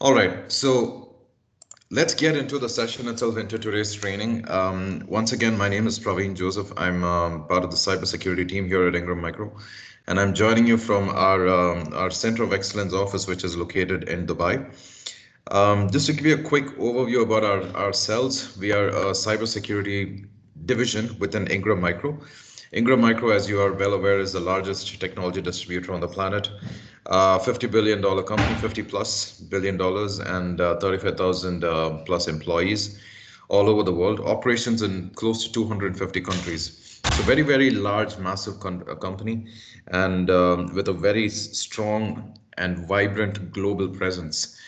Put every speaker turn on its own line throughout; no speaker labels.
All right, so let's get into the session itself, into today's training. Um, once again, my name is Praveen Joseph. I'm um, part of the cybersecurity team here at Ingram Micro, and I'm joining you from our um, our Center of Excellence office, which is located in Dubai. Um, just to give you a quick overview about our, ourselves, we are a cybersecurity division within Ingram Micro. Ingram Micro, as you are well aware, is the largest technology distributor on the planet. Uh, $50 billion company, 50 plus billion dollars, and uh, 35,000 uh, plus employees all over the world. Operations in close to 250 countries. So very, very large, massive uh, company, and um, with a very strong and vibrant global presence.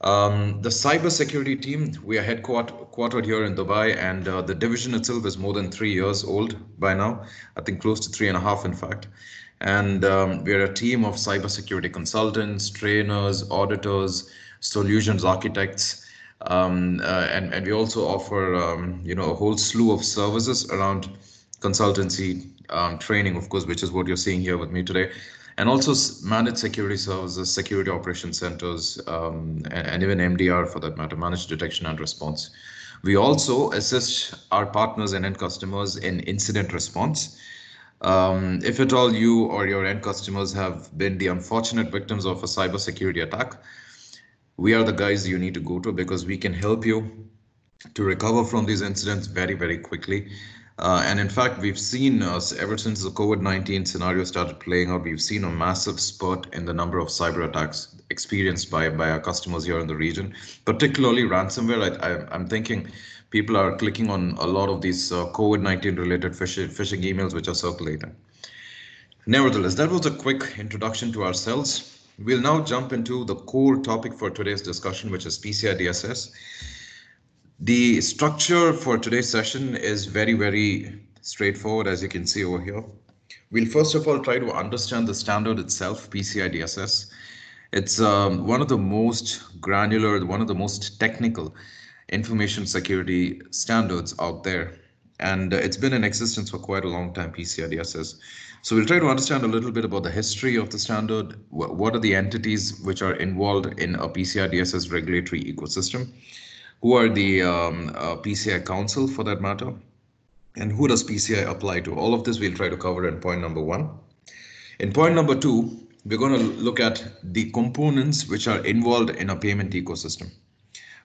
Um, the cybersecurity team, we are headquartered here in Dubai, and uh, the division itself is more than three years old by now. I think close to three and a half, in fact. And um, we're a team of cybersecurity consultants, trainers, auditors, solutions architects, um, uh, and and we also offer um, you know a whole slew of services around consultancy um, training, of course, which is what you're seeing here with me today and also managed security services, security operation centers, um, and, and, even MDR for that matter, managed detection and response. We also assist our partners and end customers in incident response. Um, if at all you or your end customers have been the unfortunate victims of a cybersecurity attack, we are the guys you need to go to because we can help you to recover from these incidents very, very quickly uh, and in fact, we've seen uh, ever since the COVID-19 scenario started playing out, we've seen a massive spurt in the number of cyber attacks experienced by, by our customers here in the region, particularly ransomware. I, am thinking people are clicking on a lot of these uh, COVID-19 related phishing, phishing emails which are circulating. Nevertheless, that was a quick introduction to ourselves. We'll now jump into the core topic for today's discussion, which is PCI DSS. The structure for today's session is very, very straightforward, as you can see over here. We'll first of all try to understand the standard itself, PCI DSS. It's um, one of the most granular, one of the most technical information security standards out there. And uh, it's been in existence for quite a long time, PCI DSS. So we'll try to understand a little bit about the history of the standard. What are the entities which are involved in a PCI DSS regulatory ecosystem? who are the um, uh, PCI Council for that matter, and who does PCI apply to? All of this we'll try to cover in point number one. In point number two, we're going to look at the components which are involved in a payment ecosystem.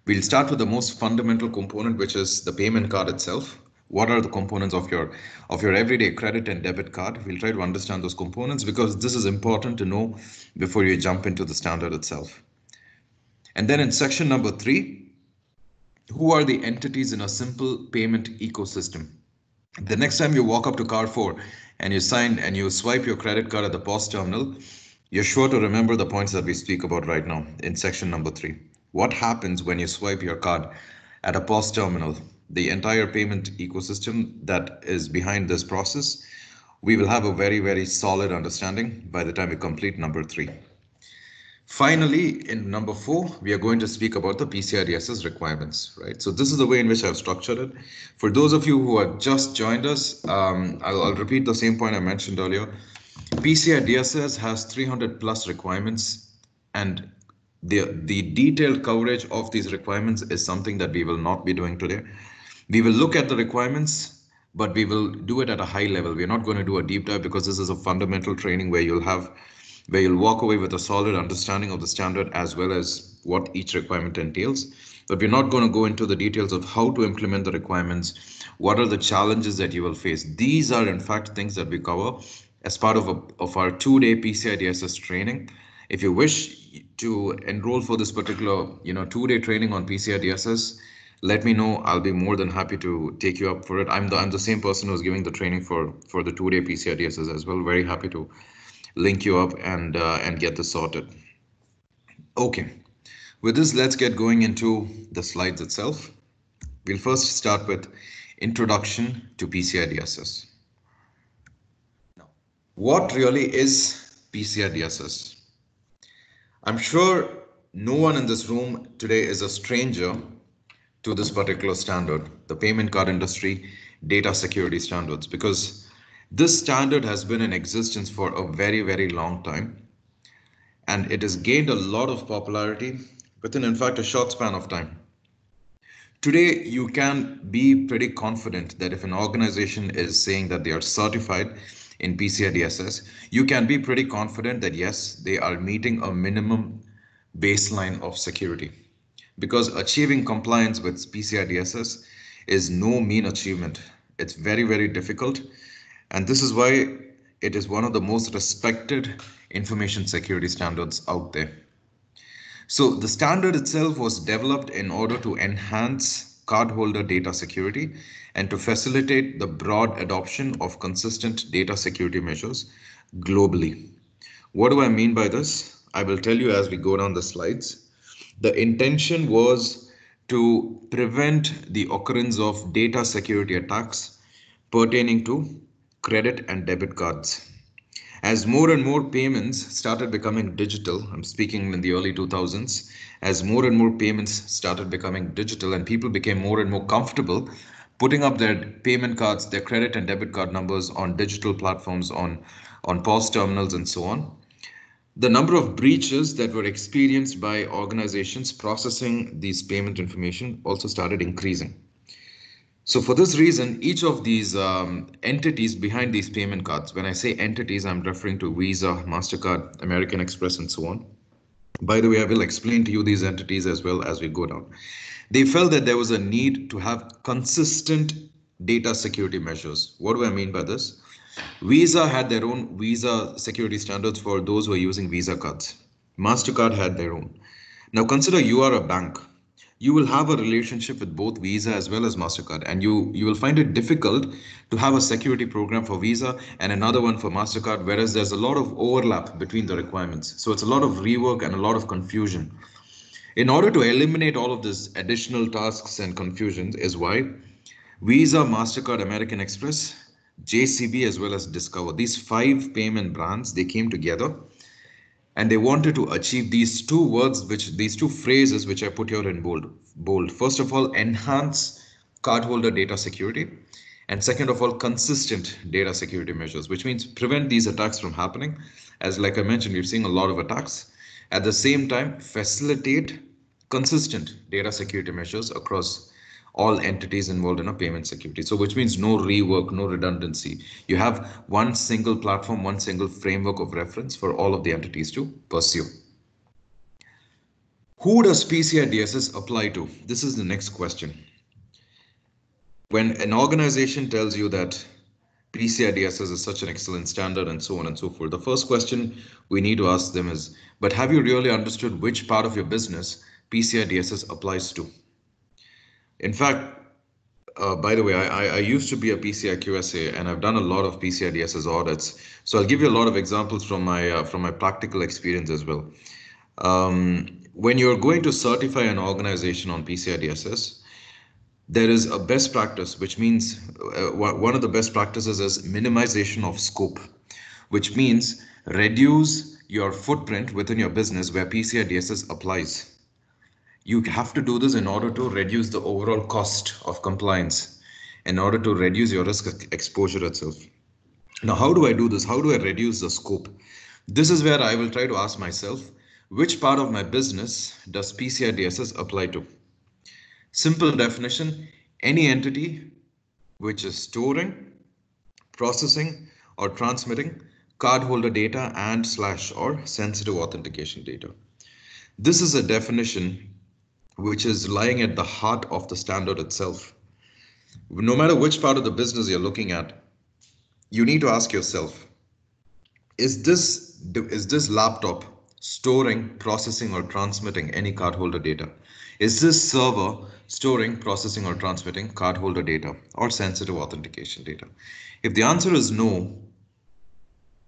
We'll start with the most fundamental component, which is the payment card itself. What are the components of your of your everyday credit and debit card? We'll try to understand those components because this is important to know before you jump into the standard itself. And then in section number three, who are the entities in a simple payment ecosystem. The next time you walk up to Carrefour and you sign and you swipe your credit card at the POS terminal, you're sure to remember the points that we speak about right now in section number three. What happens when you swipe your card at a POS terminal? The entire payment ecosystem that is behind this process, we will have a very, very solid understanding by the time we complete number three. Finally, in number four, we are going to speak about the PCI DSS requirements, right? So this is the way in which I've structured it. For those of you who have just joined us, um, I'll, I'll, repeat the same point I mentioned earlier. PCI DSS has 300 plus requirements and the, the detailed coverage of these requirements is something that we will not be doing today. We will look at the requirements, but we will do it at a high level. We're not going to do a deep dive because this is a fundamental training where you'll have where you'll walk away with a solid understanding of the standard as well as what each requirement entails. But we're not going to go into the details of how to implement the requirements, what are the challenges that you will face. These are in fact things that we cover as part of, a, of our two-day PCI DSS training. If you wish to enroll for this particular you know two-day training on PCI DSS, let me know. I'll be more than happy to take you up for it. I'm the I'm the same person who's giving the training for for the two-day PCI DSS as well. Very happy to link you up and uh, and get this sorted. Okay, with this, let's get going into the slides itself. We'll first start with introduction to PCI DSS. Now, what really is PCI DSS? I'm sure no one in this room today is a stranger to this particular standard, the payment card industry data security standards, because this standard has been in existence for a very, very long time, and it has gained a lot of popularity within, in fact, a short span of time. Today, you can be pretty confident that if an organization is saying that they are certified in PCI DSS, you can be pretty confident that yes, they are meeting a minimum baseline of security. Because achieving compliance with PCI DSS is no mean achievement. It's very, very difficult. And this is why it is one of the most respected information security standards out there. So the standard itself was developed in order to enhance cardholder data security and to facilitate the broad adoption of consistent data security measures globally. What do I mean by this? I will tell you as we go down the slides. The intention was to prevent the occurrence of data security attacks pertaining to credit and debit cards as more and more payments started becoming digital, I'm speaking in the early 2000s, as more and more payments started becoming digital and people became more and more comfortable putting up their payment cards, their credit and debit card numbers on digital platforms, on, on POS terminals and so on. The number of breaches that were experienced by organizations processing these payment information also started increasing. So for this reason, each of these um, entities behind these payment cards, when I say entities, I'm referring to Visa, MasterCard, American Express, and so on. By the way, I will explain to you these entities as well as we go down. They felt that there was a need to have consistent data security measures. What do I mean by this? Visa had their own Visa security standards for those who are using Visa cards. MasterCard had their own. Now consider you are a bank you will have a relationship with both Visa as well as MasterCard, and you, you will find it difficult to have a security program for Visa and another one for MasterCard, whereas there's a lot of overlap between the requirements. So it's a lot of rework and a lot of confusion. In order to eliminate all of this additional tasks and confusions is why Visa, MasterCard, American Express, JCB, as well as Discover, these five payment brands, they came together and they wanted to achieve these two words which these two phrases which i put here in bold bold. First of all enhance cardholder data security. And second of all consistent data security measures which means prevent these attacks from happening. As like i mentioned we're seeing a lot of attacks. At the same time facilitate consistent data security measures across all entities involved in a payment security. So which means no rework, no redundancy. You have one single platform, one single framework of reference for all of the entities to pursue. Who does PCI DSS apply to? This is the next question. When an organization tells you that PCI DSS is such an excellent standard and so on and so forth, the first question we need to ask them is, but have you really understood which part of your business PCI DSS applies to? In fact, uh, by the way, I, I, used to be a PCI QSA and I've done a lot of PCI DSS audits. So I'll give you a lot of examples from my uh, from my practical experience as well. Um, when you're going to certify an organization on PCI DSS, there is a best practice, which means uh, one of the best practices is minimization of scope, which means reduce your footprint within your business where PCI DSS applies you have to do this in order to reduce the overall cost of compliance in order to reduce your risk exposure itself. Now, how do I do this? How do I reduce the scope? This is where I will try to ask myself, which part of my business does PCI DSS apply to? Simple definition, any entity which is storing, processing, or transmitting cardholder data and slash or sensitive authentication data. This is a definition which is lying at the heart of the standard itself. No matter which part of the business you're looking at, you need to ask yourself, is this, is this laptop storing, processing, or transmitting any cardholder data? Is this server storing, processing, or transmitting cardholder data or sensitive authentication data? If the answer is no,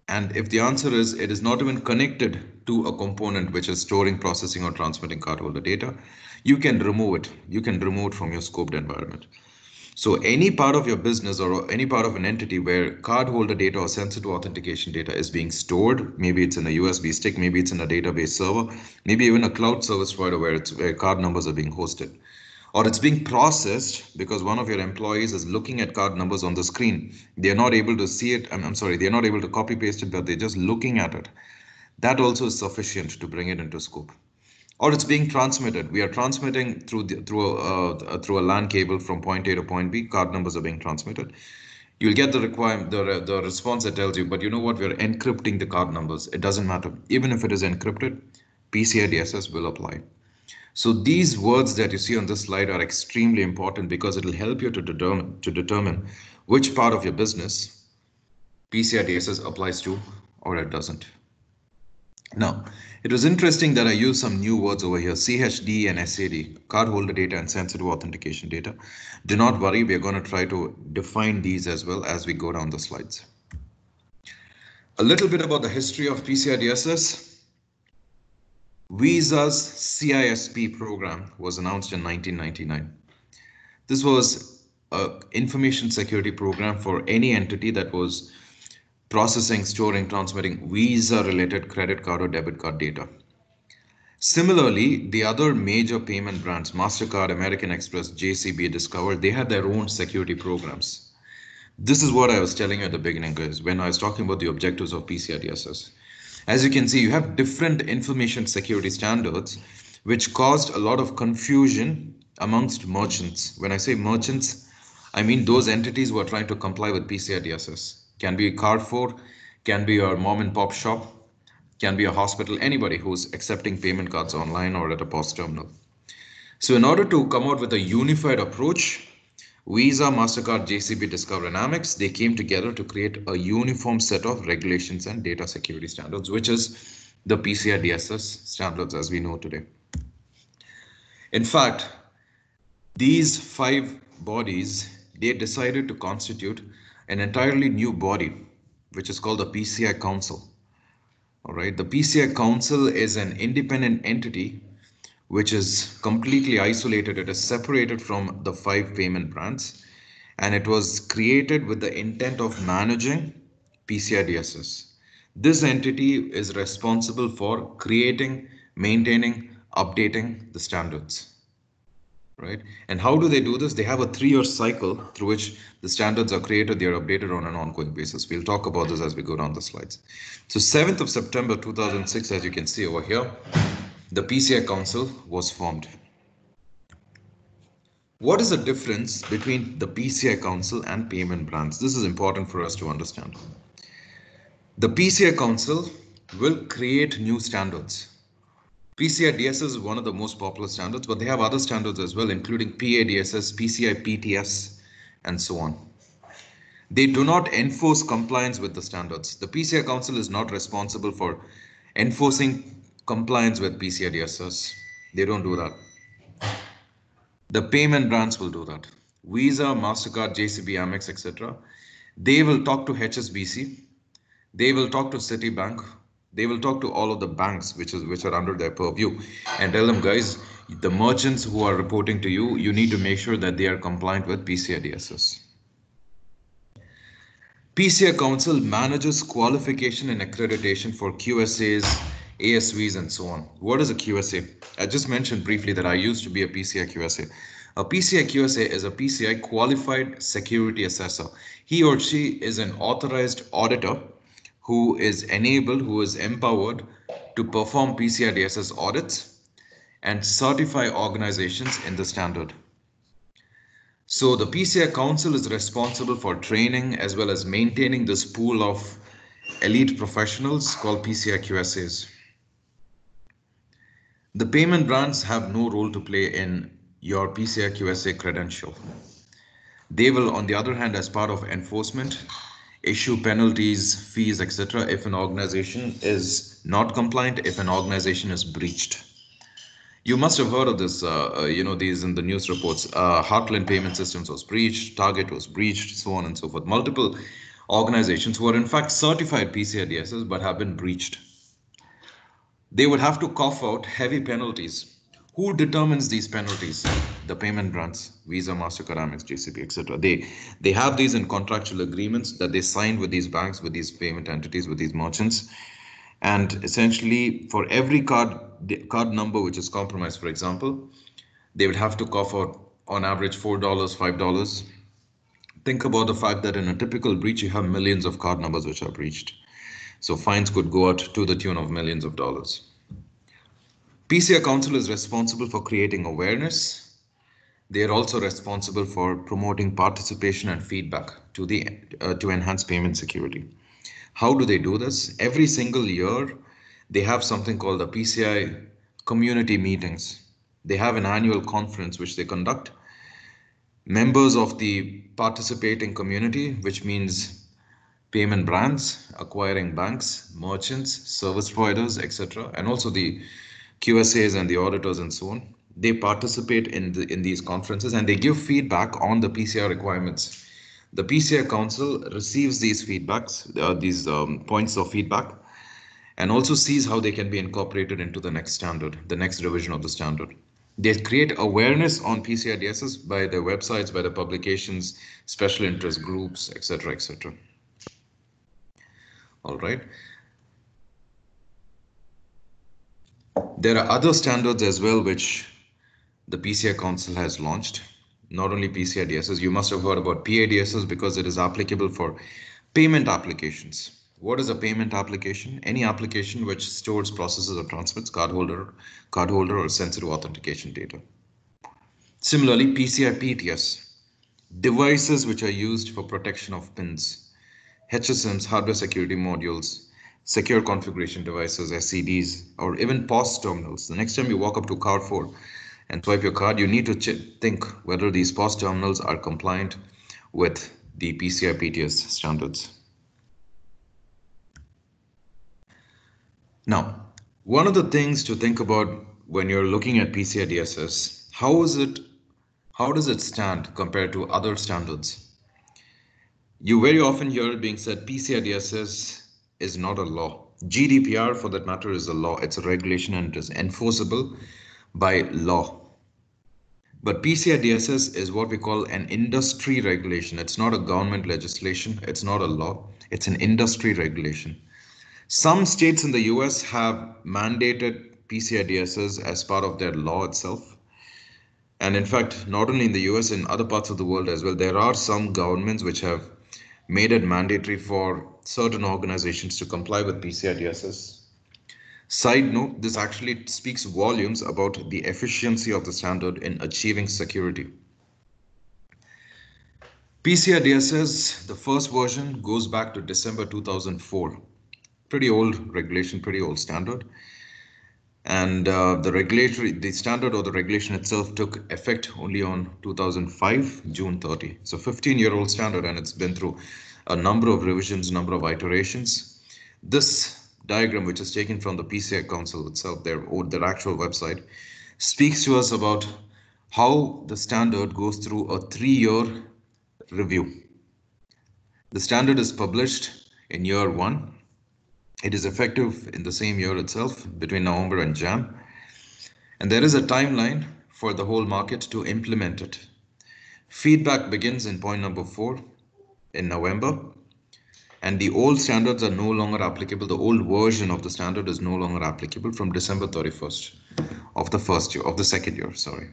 and if the answer is it is not even connected to a component which is storing, processing, or transmitting cardholder data, you can remove it. You can remove it from your scoped environment. So any part of your business or any part of an entity where cardholder data or sensitive authentication data is being stored, maybe it's in a USB stick, maybe it's in a database server, maybe even a cloud service provider where it's where card numbers are being hosted. Or it's being processed because one of your employees is looking at card numbers on the screen. They're not able to see it. I'm, I'm sorry, they're not able to copy paste it, but they're just looking at it. That also is sufficient to bring it into scope. or it's being transmitted. We are transmitting through the, through a, uh, through a LAN cable from point A to point B. Card numbers are being transmitted. You'll get the requirement, the, the response that tells you, but you know what? We're encrypting the card numbers. It doesn't matter. Even if it is encrypted, PCI DSS will apply. So these words that you see on this slide are extremely important because it will help you to determine to determine which part of your business PCI DSS applies to or it doesn't. Now, it was interesting that I used some new words over here, CHD and SAD, cardholder data and sensitive authentication data. Do not worry, we're going to try to define these as well as we go down the slides. A little bit about the history of PCI DSS. Visa's CISP program was announced in 1999. This was an information security program for any entity that was processing, storing, transmitting Visa-related credit card or debit card data. Similarly, the other major payment brands, MasterCard, American Express, JCB, Discover, they had their own security programs. This is what I was telling you at the beginning, guys, when I was talking about the objectives of PCI DSS. As you can see, you have different information security standards, which caused a lot of confusion amongst merchants. When I say merchants, I mean those entities who are trying to comply with PCI DSS can be a Carrefour, can be your mom and pop shop, can be a hospital, anybody who's accepting payment cards online or at a POS terminal. So in order to come out with a unified approach, Visa, MasterCard, JCB, Discover, and Amex, they came together to create a uniform set of regulations and data security standards, which is the PCI DSS standards as we know today. In fact, these five bodies, they decided to constitute an entirely new body, which is called the PCI Council. All right, the PCI Council is an independent entity which is completely isolated. It is separated from the five payment brands and it was created with the intent of managing PCI DSS. This entity is responsible for creating, maintaining, updating the standards right? And how do they do this? They have a three-year cycle through which the standards are created, they are updated on an ongoing basis. We'll talk about this as we go down the slides. So 7th of September 2006, as you can see over here, the PCI Council was formed. What is the difference between the PCI Council and payment brands? This is important for us to understand. The PCI Council will create new standards PCI DSS is one of the most popular standards, but they have other standards as well, including PADSS, PCI PTS, and so on. They do not enforce compliance with the standards. The PCI Council is not responsible for enforcing compliance with PCI. They don't do that. The payment brands will do that. Visa, MasterCard, JCB, Amex, etc. They will talk to HSBC. They will talk to Citibank they will talk to all of the banks which is which are under their purview and tell them guys the merchants who are reporting to you you need to make sure that they are compliant with PCI DSS. PCI Council manages qualification and accreditation for QSAs, ASVs, and so on. What is a QSA? I just mentioned briefly that I used to be a PCI QSA. A PCI QSA is a PCI qualified security assessor. He or she is an authorized auditor who is enabled, who is empowered to perform PCI DSS audits and certify organizations in the standard. So the PCI Council is responsible for training as well as maintaining this pool of elite professionals called PCI QSAs. The payment brands have no role to play in your PCI QSA credential. They will, on the other hand, as part of enforcement, issue penalties, fees, etc. if an organization is not compliant, if an organization is breached. You must have heard of this, uh, uh, you know, these in the news reports. Uh, Heartland Payment Systems was breached, Target was breached, so on and so forth. Multiple organizations who are in fact certified PCI DSS but have been breached. They would have to cough out heavy penalties who determines these penalties? The payment brands, Visa, MasterCard, Amex, JCB, etc. They they have these in contractual agreements that they signed with these banks, with these payment entities, with these merchants. And essentially, for every card card number which is compromised, for example, they would have to cough out on average four dollars, five dollars. Think about the fact that in a typical breach, you have millions of card numbers which are breached. So fines could go out to the tune of millions of dollars. PCI Council is responsible for creating awareness. They are also responsible for promoting participation and feedback to the uh, to enhance payment security. How do they do this? Every single year, they have something called the PCI community meetings. They have an annual conference which they conduct. Members of the participating community, which means payment brands, acquiring banks, merchants, service providers, etc., and also the QSAs and the auditors and so on. They participate in the, in these conferences and they give feedback on the PCI requirements. The PCI Council receives these feedbacks, uh, these um, points of feedback, and also sees how they can be incorporated into the next standard, the next revision of the standard. They create awareness on PCI DSS by their websites, by their publications, special interest groups, etc., etc. All right. There are other standards as well which the PCI Council has launched. Not only PCI DSS, you must have heard about PADSS because it is applicable for payment applications. What is a payment application? Any application which stores, processes, or transmits cardholder, cardholder or sensitive authentication data. Similarly, PCI PTS, devices which are used for protection of pins, HSMs, hardware security modules, secure configuration devices, SCDs, or even POS terminals. The next time you walk up to Carrefour and swipe your card, you need to think whether these POS terminals are compliant with the PCI PTS standards. Now, one of the things to think about when you're looking at PCI DSS, how is it, how does it stand compared to other standards? You very often hear it being said PCI DSS is not a law. GDPR, for that matter, is a law. It's a regulation and it is enforceable by law. But PCI DSS is what we call an industry regulation. It's not a government legislation. It's not a law. It's an industry regulation. Some states in the US have mandated PCI DSS as part of their law itself. And in fact, not only in the US, in other parts of the world as well, there are some governments which have made it mandatory for certain organizations to comply with PCI DSS. Side note, this actually speaks volumes about the efficiency of the standard in achieving security. PCI DSS, the first version goes back to December 2004 pretty old regulation, pretty old standard. And uh, the regulatory, the standard or the regulation itself took effect only on 2005, June 30. So 15 year old standard and it's been through a number of revisions, number of iterations. This diagram, which is taken from the PCI Council itself, their, or their actual website, speaks to us about how the standard goes through a three-year review. The standard is published in year one it is effective in the same year itself between November and Jan. And there is a timeline for the whole market to implement it. Feedback begins in point number four in November. And the old standards are no longer applicable. The old version of the standard is no longer applicable from December 31st of the first year, of the second year, sorry.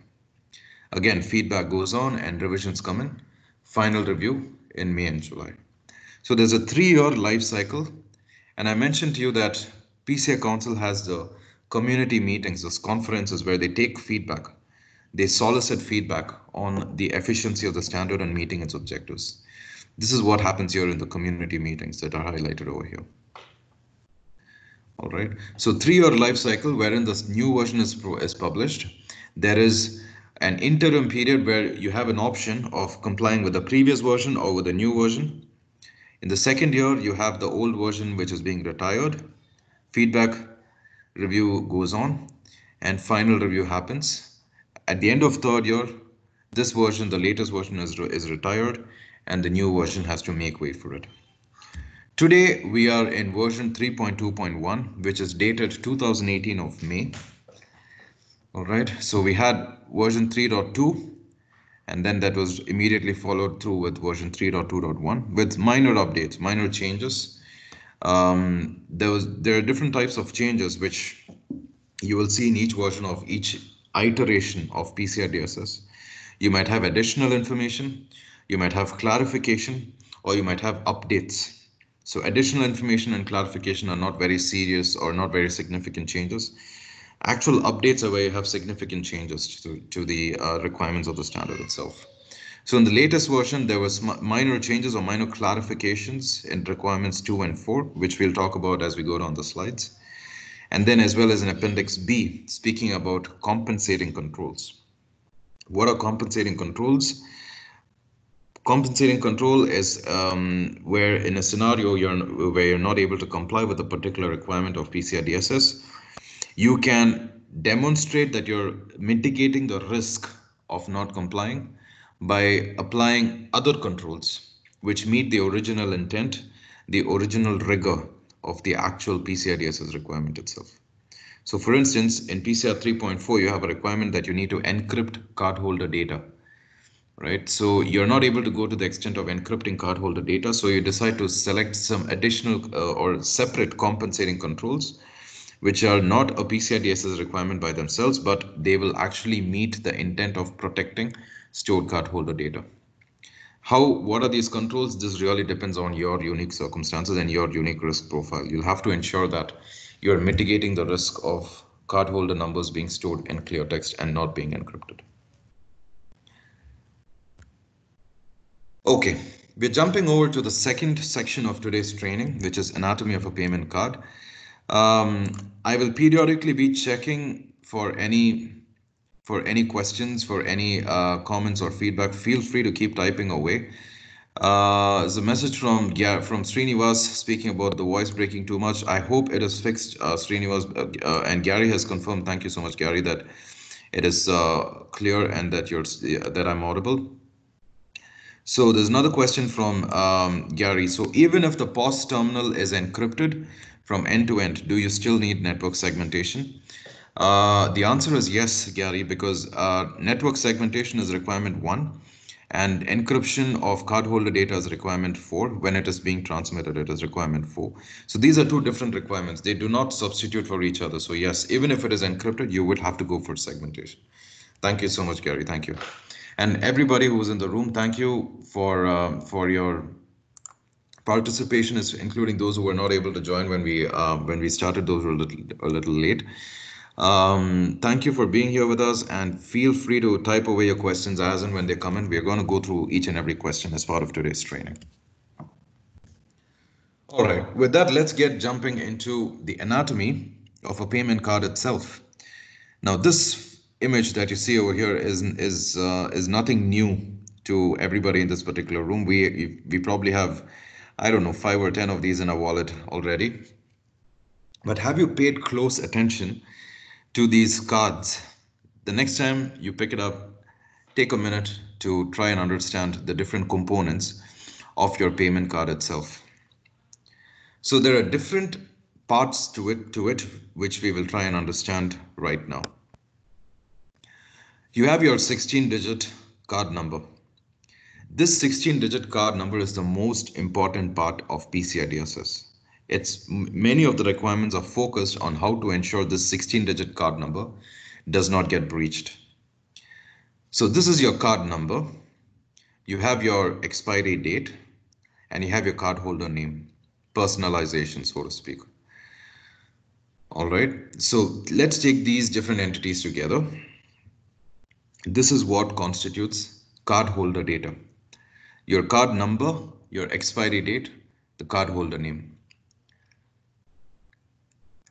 Again, feedback goes on and revisions come in. Final review in May and July. So there's a three-year life cycle and I mentioned to you that PCI Council has the community meetings, those conferences where they take feedback. They solicit feedback on the efficiency of the standard and meeting its objectives. This is what happens here in the community meetings that are highlighted over here. All right, so three-year life cycle wherein this new version is, is published. There is an interim period where you have an option of complying with the previous version or with the new version. In the second year, you have the old version which is being retired. Feedback review goes on and final review happens. At the end of third year, this version, the latest version is, is retired and the new version has to make way for it. Today, we are in version 3.2.1, which is dated 2018 of May. All right, so we had version 3.2 and then that was immediately followed through with version 3.2.1 with minor updates, minor changes. Um, there was there are different types of changes which you will see in each version of each iteration of PCI DSS. You might have additional information, you might have clarification, or you might have updates. So additional information and clarification are not very serious or not very significant changes. Actual updates are where you have significant changes to, to the uh, requirements of the standard itself. So in the latest version, there was minor changes or minor clarifications in requirements 2 and 4, which we'll talk about as we go down the slides. And then as well as in Appendix B, speaking about compensating controls. What are compensating controls? Compensating control is um, where in a scenario you're where you're not able to comply with a particular requirement of PCI DSS, you can demonstrate that you're mitigating the risk of not complying by applying other controls which meet the original intent, the original rigor of the actual PCI DSS requirement itself. So for instance, in PCI 3.4, you have a requirement that you need to encrypt cardholder data, right? So you're not able to go to the extent of encrypting cardholder data. So you decide to select some additional uh, or separate compensating controls, which are not a PCI DSS requirement by themselves, but they will actually meet the intent of protecting stored cardholder data. How, what are these controls? This really depends on your unique circumstances and your unique risk profile. You'll have to ensure that you're mitigating the risk of cardholder numbers being stored in clear text and not being encrypted. Okay, we're jumping over to the second section of today's training, which is anatomy of a payment card. Um, I will periodically be checking for any for any questions, for any uh, comments or feedback, feel free to keep typing away. Uh, a message from yeah, from Srinivas speaking about the voice breaking too much. I hope it is fixed, uh, Srinivas, uh, uh and Gary has confirmed. Thank you so much, Gary, that it is uh, clear and that you're that I'm audible. So there's another question from um, Gary. So even if the POS terminal is encrypted from end to end, do you still need network segmentation? Uh, the answer is yes, Gary, because uh, network segmentation is requirement one and encryption of cardholder data is requirement four. When it is being transmitted, it is requirement four. So these are two different requirements. They do not substitute for each other. So yes, even if it is encrypted, you would have to go for segmentation. Thank you so much, Gary. Thank you. And everybody who's in the room, thank you for uh, for your participation, is including those who were not able to join when we uh, when we started. Those were a little a little late. Um, thank you for being here with us and feel free to type away your questions as and when they come in. We are going to go through each and every question as part of today's training. All right, with that, let's get jumping into the anatomy of a payment card itself. Now, this image that you see over here is is uh, is nothing new to everybody in this particular room. We we probably have, I don't know, five or ten of these in our wallet already. But have you paid close attention to these cards. The next time you pick it up, take a minute to try and understand the different components of your payment card itself. So there are different parts to it, to it which we will try and understand right now. You have your 16 digit card number. This 16 digit card number is the most important part of PCI DSS. It's many of the requirements are focused on how to ensure this 16 digit card number does not get breached. So this is your card number. You have your expiry date and you have your cardholder name, personalization, so to speak. All right, so let's take these different entities together. This is what constitutes cardholder data. Your card number, your expiry date, the cardholder name.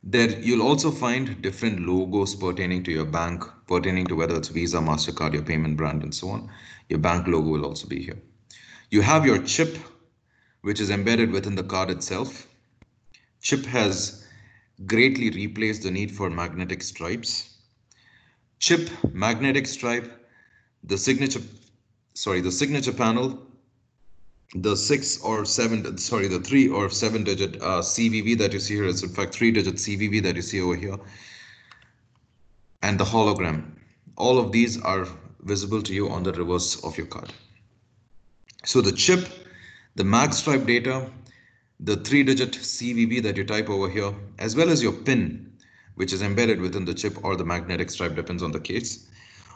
There you'll also find different logos pertaining to your bank, pertaining to whether it's Visa, MasterCard, your payment brand, and so on. Your bank logo will also be here. You have your chip, which is embedded within the card itself. Chip has greatly replaced the need for magnetic stripes. Chip, magnetic stripe, the signature, sorry, the signature panel the six or seven, sorry, the three or seven digit uh, CVV that you see here is in fact three digit CVV that you see over here. And the hologram. All of these are visible to you on the reverse of your card. So the chip, the mag stripe data, the three digit CVV that you type over here, as well as your PIN, which is embedded within the chip or the magnetic stripe, depends on the case.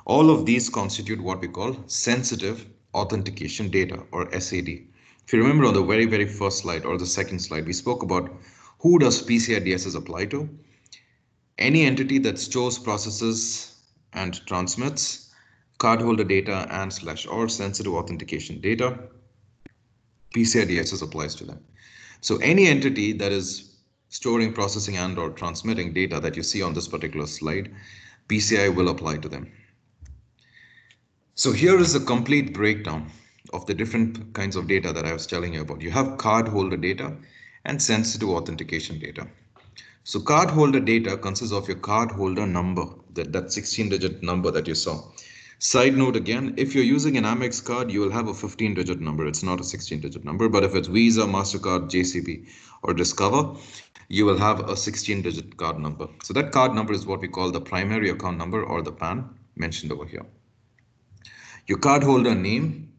All of these constitute what we call sensitive authentication data or SAD. If you remember on the very, very first slide or the second slide, we spoke about who does PCI DSS apply to? Any entity that stores, processes, and transmits cardholder data and slash or sensitive authentication data, PCI DSS applies to them. So any entity that is storing, processing, and or transmitting data that you see on this particular slide, PCI will apply to them. So here is a complete breakdown of the different kinds of data that I was telling you about. You have cardholder data and sensitive authentication data. So cardholder data consists of your cardholder number, that, that 16 digit number that you saw. Side note again, if you're using an Amex card, you will have a 15 digit number. It's not a 16 digit number, but if it's Visa, MasterCard, JCB, or Discover, you will have a 16 digit card number. So that card number is what we call the primary account number or the PAN mentioned over here. Your cardholder name,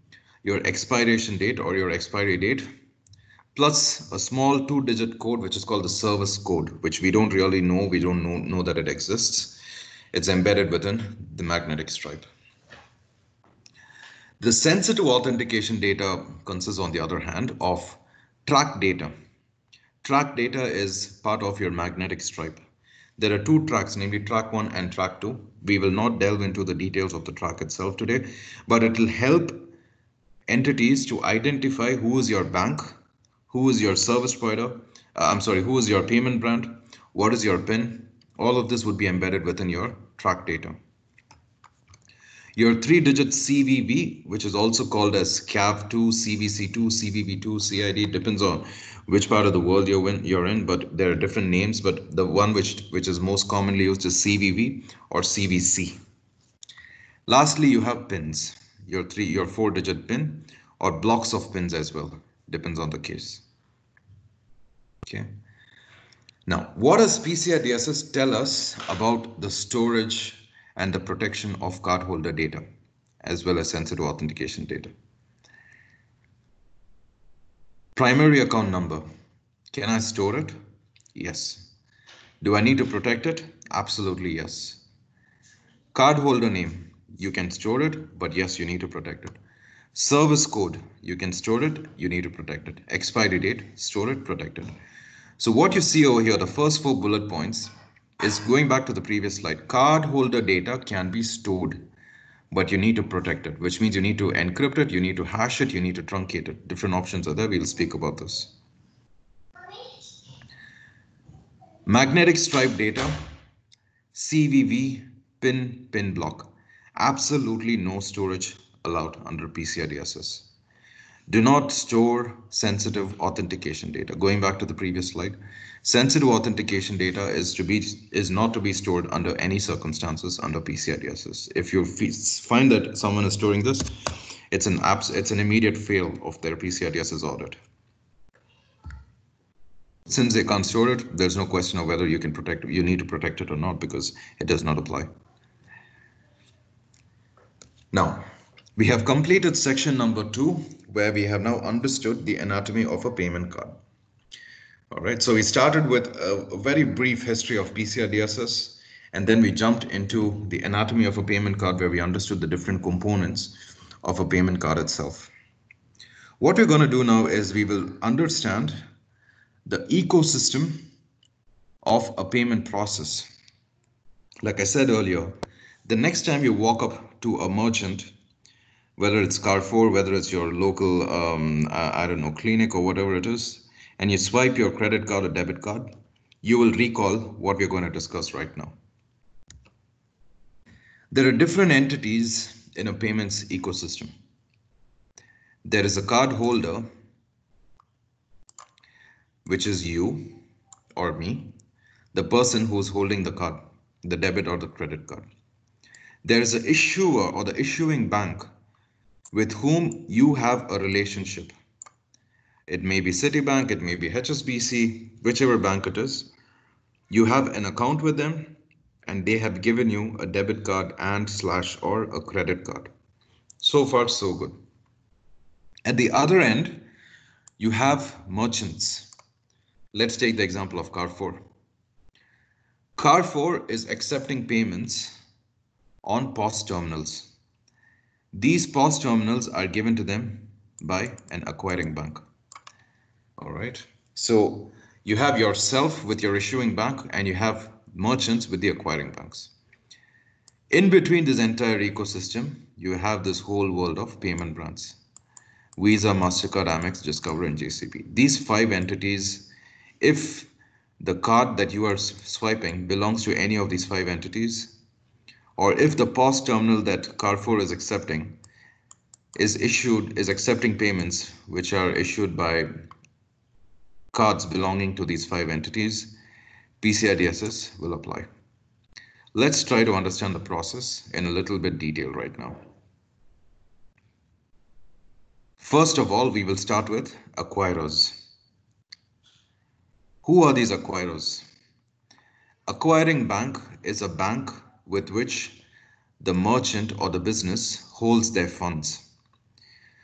your expiration date or your expiry date, plus a small two digit code, which is called the service code, which we don't really know. We don't know, know that it exists. It's embedded within the magnetic stripe. The sensitive authentication data consists, on the other hand, of track data. Track data is part of your magnetic stripe. There are two tracks, namely track one and track two. We will not delve into the details of the track itself today, but it will help entities to identify who is your bank, who is your service provider, uh, I'm sorry, who is your payment brand, what is your PIN. All of this would be embedded within your track data. Your three-digit CVV, which is also called as CAV2, CVC2, CVV2, CID, depends on which part of the world you're in, you're in, but there are different names, but the one which, which is most commonly used is CVV or CVC. Lastly, you have pins, your three, your four-digit pin or blocks of pins as well, depends on the case. Okay. Now, what does PCI DSS tell us about the storage and the protection of cardholder data, as well as sensitive authentication data? Primary account number. Can I store it? Yes. Do I need to protect it? Absolutely yes. Cardholder name. You can store it, but yes, you need to protect it. Service code. You can store it, you need to protect it. Expiry date, store it, protect it. So what you see over here, the first four bullet points is going back to the previous slide. Card holder data can be stored, but you need to protect it, which means you need to encrypt it, you need to hash it, you need to truncate it. Different options are there. We'll speak about this. Magnetic stripe data, CVV, pin, pin block. Absolutely no storage allowed under PCI DSS. Do not store sensitive authentication data. Going back to the previous slide, sensitive authentication data is to be is not to be stored under any circumstances under PCI DSS. If you find that someone is storing this, it's an apps it's an immediate fail of their PCI DSS audit. Since they can't store it, there's no question of whether you can protect you need to protect it or not because it does not apply. Now, we have completed section number two, where we have now understood the anatomy of a payment card. All right, so we started with a, very brief history of PCI DSS, and then we jumped into the anatomy of a payment card where we understood the different components of a payment card itself. What we're going to do now is we will understand the ecosystem of a payment process. Like I said earlier, the next time you walk up to a merchant whether it's Carrefour, whether it's your local, um, I don't know, clinic or whatever it is, and you swipe your credit card or debit card, you will recall what we're going to discuss right now. There are different entities in a payments ecosystem. There is a card holder, which is you or me, the person who's holding the card, the debit or the credit card. There is an issuer or the issuing bank with whom you have a relationship. It may be Citibank, it may be HSBC, whichever bank it is. You have an account with them and they have given you a debit card and slash or a credit card. So far, so good. At the other end, you have merchants. Let's take the example of Carrefour. Carrefour is accepting payments on POS terminals. These POS terminals are given to them by an acquiring bank. All right. So you have yourself with your issuing bank and you have merchants with the acquiring banks. In between this entire ecosystem, you have this whole world of payment brands. Visa, MasterCard, Amex, Discover, and JCB. These five entities, if the card that you are swiping belongs to any of these five entities, or if the POS terminal that Carrefour is accepting is issued, is accepting payments which are issued by cards belonging to these five entities, PCI DSS will apply. Let's try to understand the process in a little bit detail right now. First of all, we will start with acquirers. Who are these acquirers? Acquiring bank is a bank with which the merchant or the business holds their funds.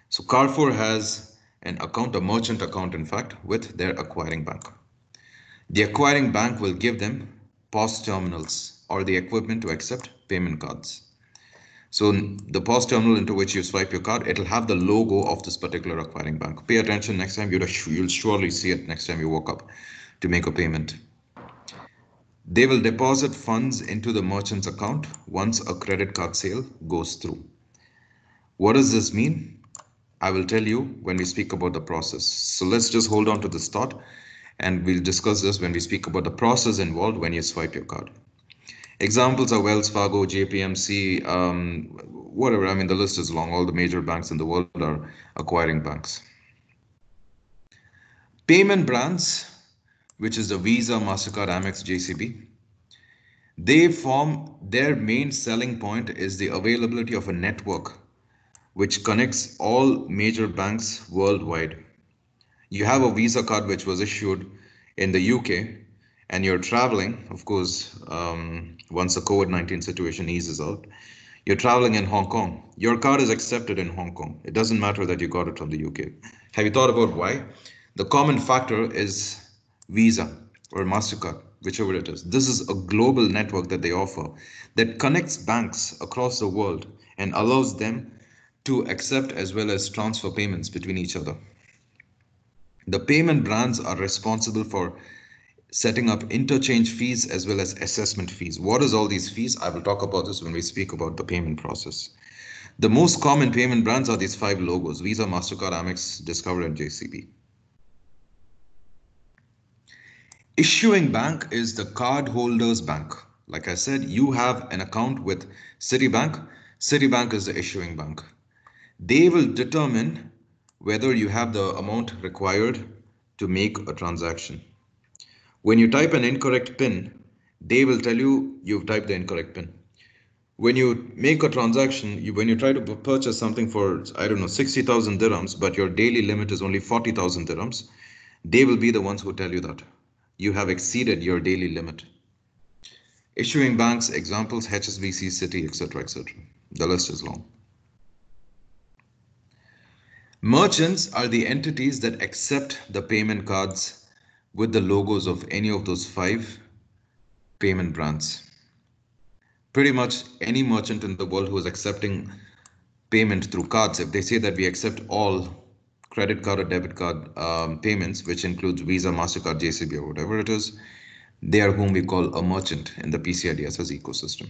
So Carrefour has an account, a merchant account, in fact, with their acquiring bank. The acquiring bank will give them POS terminals or the equipment to accept payment cards. So the POS terminal into which you swipe your card, it'll have the logo of this particular acquiring bank. Pay attention next time, you'll, you'll surely see it next time you walk up to make a payment. They will deposit funds into the merchant's account once a credit card sale goes through. What does this mean? I will tell you when we speak about the process. So let's just hold on to this thought and we'll discuss this when we speak about the process involved when you swipe your card. Examples are Wells Fargo, JPMC, um, whatever. I mean, the list is long. All the major banks in the world are acquiring banks. Payment brands, which is the Visa, MasterCard, Amex, JCB, they form their main selling point is the availability of a network which connects all major banks worldwide. You have a Visa card which was issued in the UK and you're traveling, of course, um, once the COVID-19 situation eases out, you're traveling in Hong Kong. Your card is accepted in Hong Kong. It doesn't matter that you got it from the UK. Have you thought about why? The common factor is Visa or MasterCard, whichever it is. This is a global network that they offer that connects banks across the world and allows them to accept as well as transfer payments between each other. The payment brands are responsible for setting up interchange fees as well as assessment fees. What is all these fees? I will talk about this when we speak about the payment process. The most common payment brands are these five logos, Visa, MasterCard, Amex, Discover, and JCB. Issuing bank is the cardholder's bank. Like I said, you have an account with Citibank. Citibank is the issuing bank. They will determine whether you have the amount required to make a transaction. When you type an incorrect PIN, they will tell you you've typed the incorrect PIN. When you make a transaction, you, when you try to purchase something for, I don't know, 60,000 dirhams, but your daily limit is only 40,000 dirhams, they will be the ones who tell you that you have exceeded your daily limit. Issuing banks, examples, HSBC, Citi, etc., etc. The list is long. Merchants are the entities that accept the payment cards with the logos of any of those five payment brands. Pretty much any merchant in the world who is accepting payment through cards, if they say that we accept all credit card or debit card um, payments, which includes Visa, MasterCard, JCB, or whatever it is, they are whom we call a merchant in the PCI DSS ecosystem.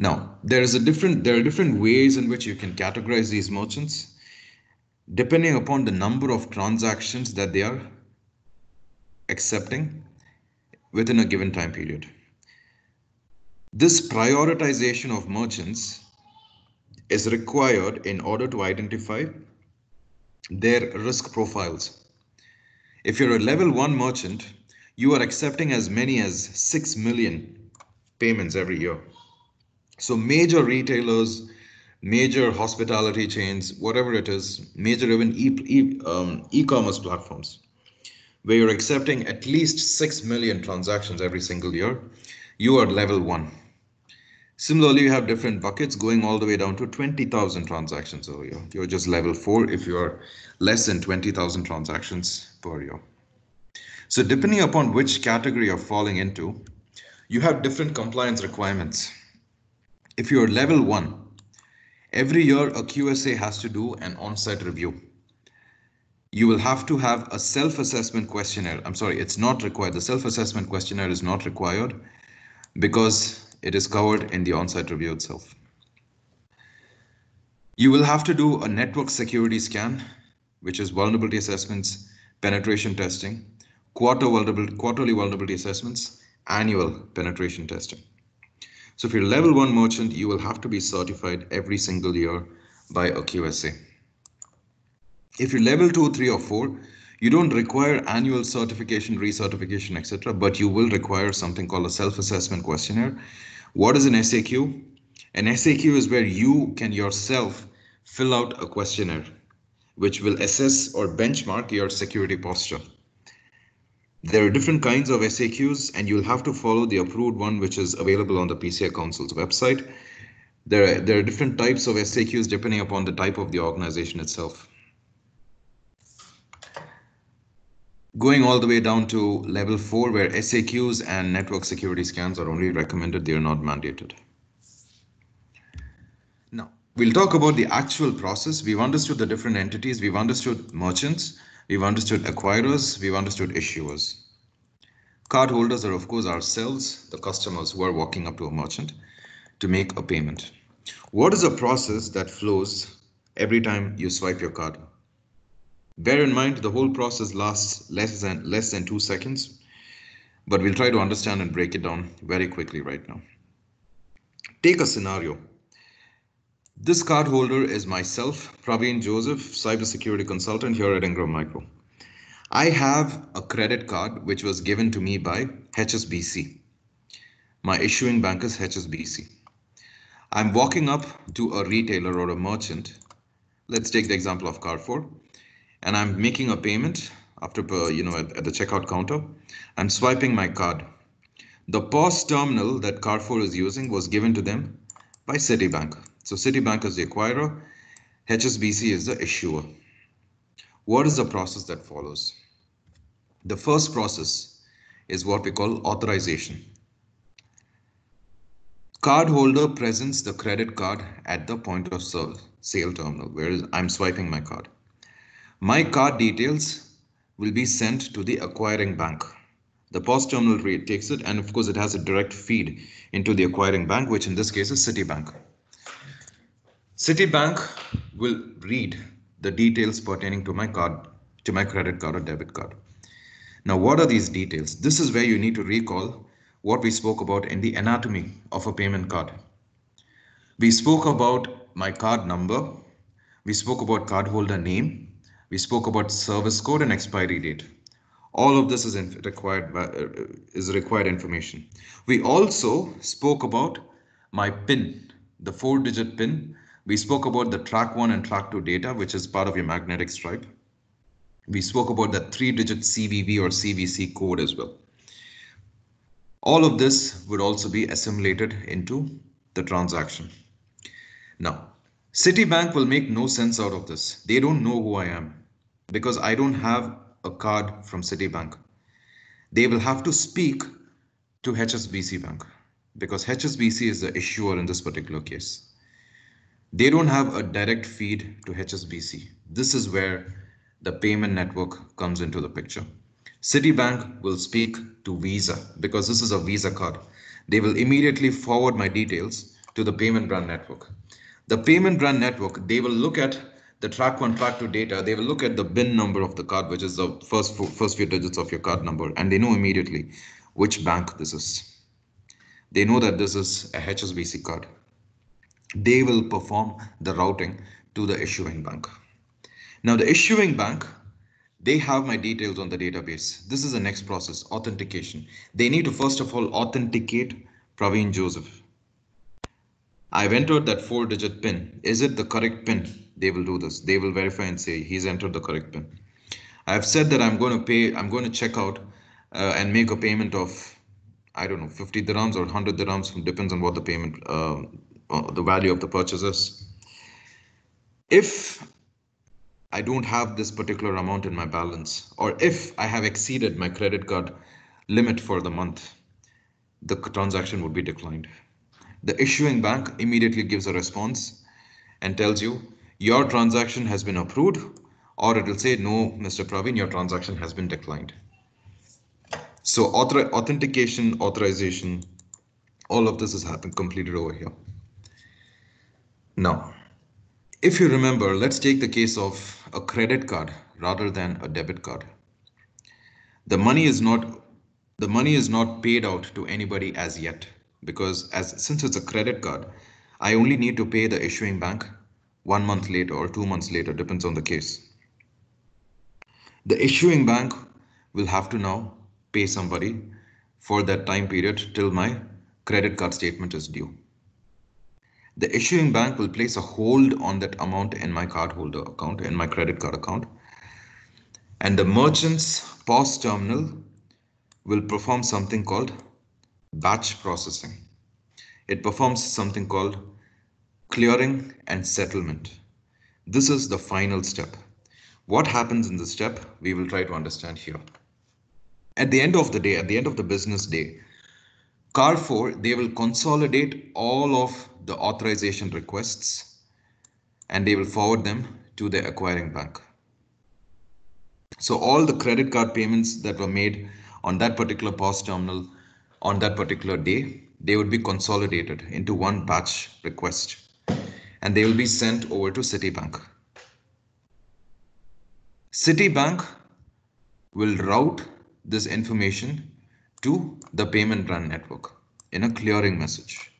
Now, there is a different there are different ways in which you can categorize these merchants depending upon the number of transactions that they are accepting within a given time period. This prioritization of merchants is required in order to identify their risk profiles. If you're a level one merchant, you are accepting as many as 6 million payments every year. So major retailers major hospitality chains, whatever it is, major even e, um, e-commerce platforms, where you're accepting at least 6 million transactions every single year, you are level one. Similarly, you have different buckets going all the way down to 20,000 transactions a year. You're just level four if you're less than 20,000 transactions per year. So depending upon which category you're falling into, you have different compliance requirements. If you're level one, Every year, a QSA has to do an on-site review. you will have to have a self-assessment questionnaire. I'm sorry, it's not required. The self-assessment questionnaire is not required because it is covered in the on-site review itself. You will have to do a network security scan, which is vulnerability assessments, penetration testing, quarter vulnerability, quarterly vulnerability assessments, annual penetration testing. So if you're level one merchant, you will have to be certified every single year by a QSA. If you're level two, three, or four, you don't require annual certification, recertification, etc., but you will require something called a self-assessment questionnaire. What is an SAQ? An SAQ is where you can yourself fill out a questionnaire, which will assess or benchmark your security posture. There are different kinds of SAQs, and you'll have to follow the approved one, which is available on the PCI Council's website. There are, there are different types of SAQs depending upon the type of the organization itself. Going all the way down to level four, where SAQs and network security scans are only recommended, they are not mandated. Now, we'll talk about the actual process. We've understood the different entities, we've understood merchants, We've understood acquirers, we've understood issuers. Cardholders are, of course, ourselves, the customers who are walking up to a merchant to make a payment. What is a process that flows every time you swipe your card? Bear in mind, the whole process lasts less than, less than two seconds, but we'll try to understand and break it down very quickly right now. Take a scenario. This card holder is myself, Praveen Joseph, cybersecurity consultant here at Ingram Micro. I have a credit card which was given to me by HSBC. My issuing bank is HSBC. I'm walking up to a retailer or a merchant. Let's take the example of Carrefour. And I'm making a payment after, you know, at, at the checkout counter. I'm swiping my card. The POS terminal that Carrefour is using was given to them by Citibank. So Citibank is the acquirer, HSBC is the issuer. What is the process that follows? The first process is what we call authorization. Cardholder presents the credit card at the point of sale terminal, where I'm swiping my card. My card details will be sent to the acquiring bank. The POS terminal takes it, and of course, it has a direct feed into the acquiring bank, which in this case is Citibank. Citibank will read the details pertaining to my card, to my credit card or debit card. Now, what are these details? This is where you need to recall what we spoke about in the anatomy of a payment card. We spoke about my card number. We spoke about cardholder name. We spoke about service code and expiry date. All of this is required uh, is required information. We also spoke about my PIN, the four-digit PIN we spoke about the track one and track two data, which is part of your magnetic stripe. We spoke about the three digit CVV or CVC code as well. All of this would also be assimilated into the transaction. Now, Citibank will make no sense out of this. They don't know who I am because I don't have a card from Citibank. They will have to speak to HSBC Bank because HSBC is the issuer in this particular case. They don't have a direct feed to HSBC. This is where the payment network comes into the picture. Citibank will speak to Visa because this is a Visa card. They will immediately forward my details to the payment brand network. The payment brand network, they will look at the track one, track two data. They will look at the BIN number of the card, which is the first first few digits of your card number, and they know immediately which bank this is. They know that this is a HSBC card they will perform the routing to the issuing bank. Now the issuing bank, they have my details on the database. This is the next process, authentication. They need to first of all authenticate Praveen Joseph. I've entered that four digit pin. Is it the correct pin? They will do this. They will verify and say he's entered the correct pin. I've said that I'm going to pay, I'm going to check out uh, and make a payment of, I don't know, 50 dirhams or 100 dirhams, depends on what the payment uh, the value of the purchases. If I don't have this particular amount in my balance, or if I have exceeded my credit card limit for the month, the transaction would be declined. The issuing bank immediately gives a response and tells you your transaction has been approved. or it will say, no, Mr. Praveen, your transaction has been declined. So author authentication, authorization, all of this has happened completed over here. Now, if you remember, let's take the case of a credit card rather than a debit card. The money is not the money is not paid out to anybody as yet because as since it's a credit card, I only need to pay the issuing bank one month later or two months later, depends on the case. The issuing bank will have to now pay somebody for that time period till my credit card statement is due. The issuing bank will place a hold on that amount in my cardholder account, in my credit card account. And the merchant's POS terminal will perform something called batch processing. It performs something called clearing and settlement. This is the final step. What happens in this step, we will try to understand here. At the end of the day, at the end of the business day, Carrefour, they will consolidate all of the authorization requests and they will forward them to the acquiring bank. So all the credit card payments that were made on that particular POS terminal on that particular day, they would be consolidated into one batch request and they will be sent over to Citibank. Citibank will route this information to the payment run network in a clearing message.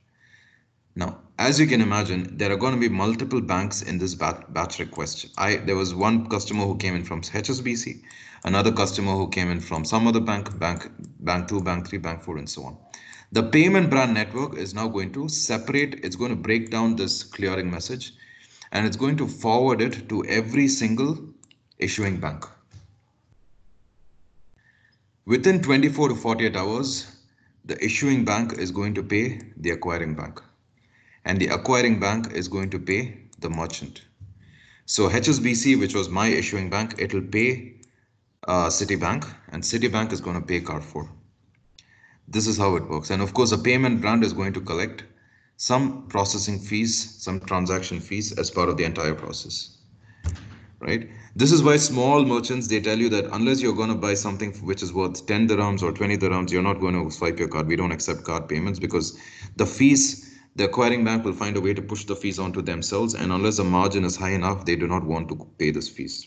Now, as you can imagine, there are going to be multiple banks in this batch, request. I there was one customer who came in from HSBC, another customer who came in from some other bank, bank, bank two, bank three, bank four, and so on. The payment brand network is now going to separate, it's going to break down this clearing message and it's going to forward it to every single issuing bank. Within 24 to 48 hours, the issuing bank is going to pay the acquiring bank and the acquiring bank is going to pay the merchant. So HSBC, which was my issuing bank, it will pay uh, Citibank and Citibank is going to pay Carrefour. This is how it works. And of course, a payment brand is going to collect some processing fees, some transaction fees as part of the entire process, right? This is why small merchants, they tell you that unless you're going to buy something which is worth 10 dirhams or 20 dirhams, you're not going to swipe your card. We don't accept card payments because the fees, the acquiring bank will find a way to push the fees onto themselves. And unless the margin is high enough, they do not want to pay this fees.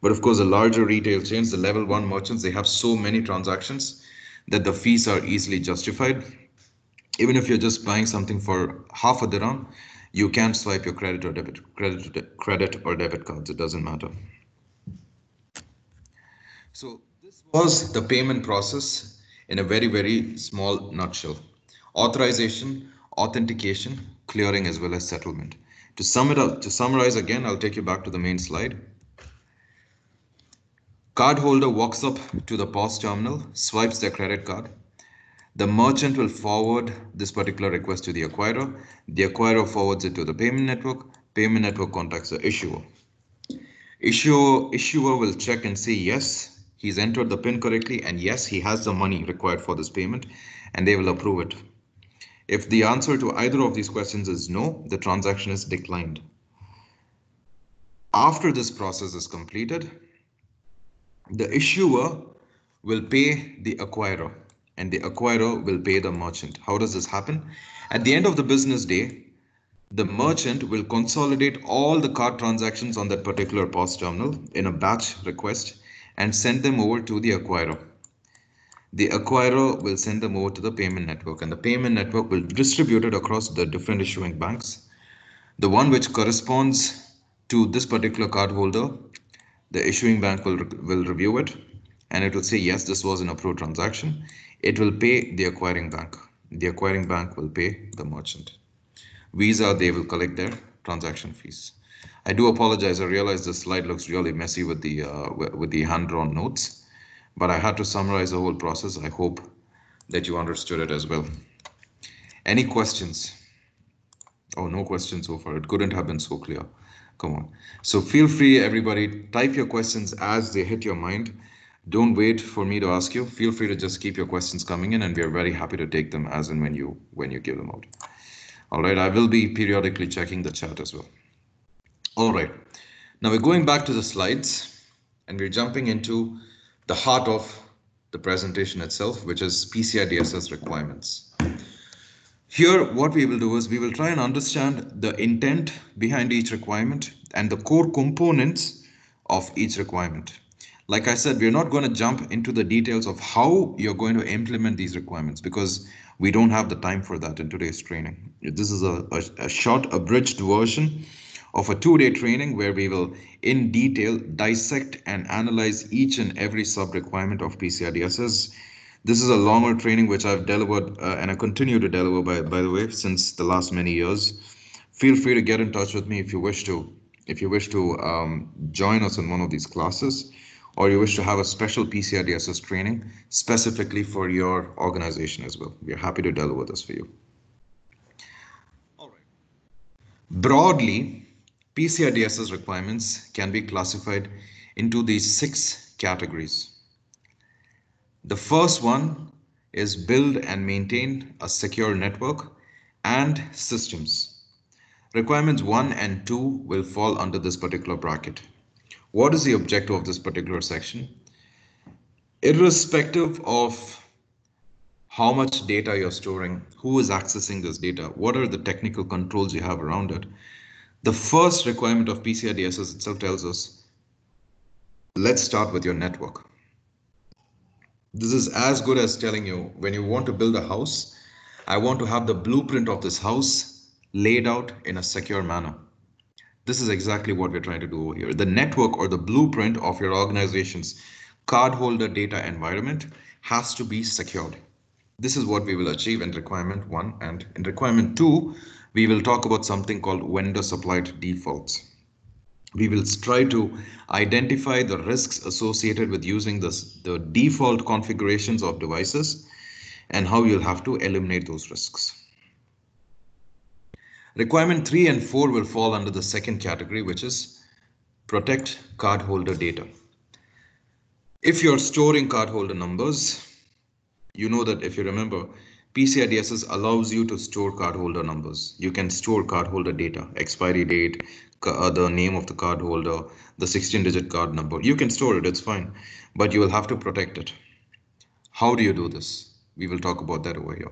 But of course, the larger retail chains, the level one merchants, they have so many transactions that the fees are easily justified. Even if you're just buying something for half a dirham, you can swipe your credit or debit, credit, credit or debit cards. It doesn't matter. So this was the payment process in a very, very small nutshell. Authorization, authentication, clearing, as well as settlement. To sum it up, to summarize again, I'll take you back to the main slide. Cardholder walks up to the POS terminal, swipes their credit card. The merchant will forward this particular request to the acquirer. The acquirer forwards it to the payment network. Payment network contacts the issuer. Issuer, issuer will check and say yes, he's entered the PIN correctly and yes, he has the money required for this payment and they will approve it. If the answer to either of these questions is no, the transaction is declined. After this process is completed, the issuer will pay the acquirer and the acquirer will pay the merchant. How does this happen? At the end of the business day, the merchant will consolidate all the card transactions on that particular POS terminal in a batch request and send them over to the acquirer. The acquirer will send them over to the payment network and the payment network will distribute it across the different issuing banks. The one which corresponds to this particular cardholder the issuing bank will, will review it and it will say, yes, this was an approved transaction. It will pay the acquiring bank. The acquiring bank will pay the merchant. Visa, they will collect their transaction fees. I do apologize. I realize this slide looks really messy with the uh, with the hand-drawn notes, but I had to summarize the whole process. I hope that you understood it as well. Any questions? Oh, no questions so far. It couldn't have been so clear. Come on. So feel free, everybody, type your questions as they hit your mind. Don't wait for me to ask you. Feel free to just keep your questions coming in and we are very happy to take them as and when you when you give them out. All right, I will be periodically checking the chat as well. All right. Now we're going back to the slides and we're jumping into the heart of the presentation itself, which is PCI DSS requirements. Here, what we will do is we will try and understand the intent behind each requirement and the core components of each requirement. Like I said, we're not going to jump into the details of how you're going to implement these requirements because we don't have the time for that in today's training. This is a, a, a short abridged version of a two-day training where we will in detail dissect and analyze each and every sub requirement of PCI DSS this is a longer training which I've delivered uh, and I continue to deliver by, by the way since the last many years. Feel free to get in touch with me if you wish to if you wish to um, join us in one of these classes or you wish to have a special PCI DSS training specifically for your organization as well. We're happy to deliver this for you. All right. Broadly, PCI DSS requirements can be classified into these six categories. The first one is build and maintain a secure network and systems. Requirements 1 and 2 will fall under this particular bracket. What is the objective of this particular section? Irrespective of how much data you're storing, who is accessing this data, what are the technical controls you have around it, the first requirement of PCI DSS itself tells us, let's start with your network. This is as good as telling you when you want to build a house, I want to have the blueprint of this house laid out in a secure manner. This is exactly what we're trying to do over here. The network or the blueprint of your organization's cardholder data environment has to be secured. This is what we will achieve in requirement one and in requirement two, we will talk about something called vendor supplied defaults we will try to identify the risks associated with using this, the default configurations of devices and how you'll have to eliminate those risks. Requirement 3 and 4 will fall under the second category, which is protect cardholder data. If you're storing cardholder numbers, you know that if you remember, PCI DSS allows you to store cardholder numbers. You can store cardholder data, expiry date, uh, the name of the cardholder, the 16 digit card number. You can store it, it's fine, but you will have to protect it. How do you do this? We will talk about that over here.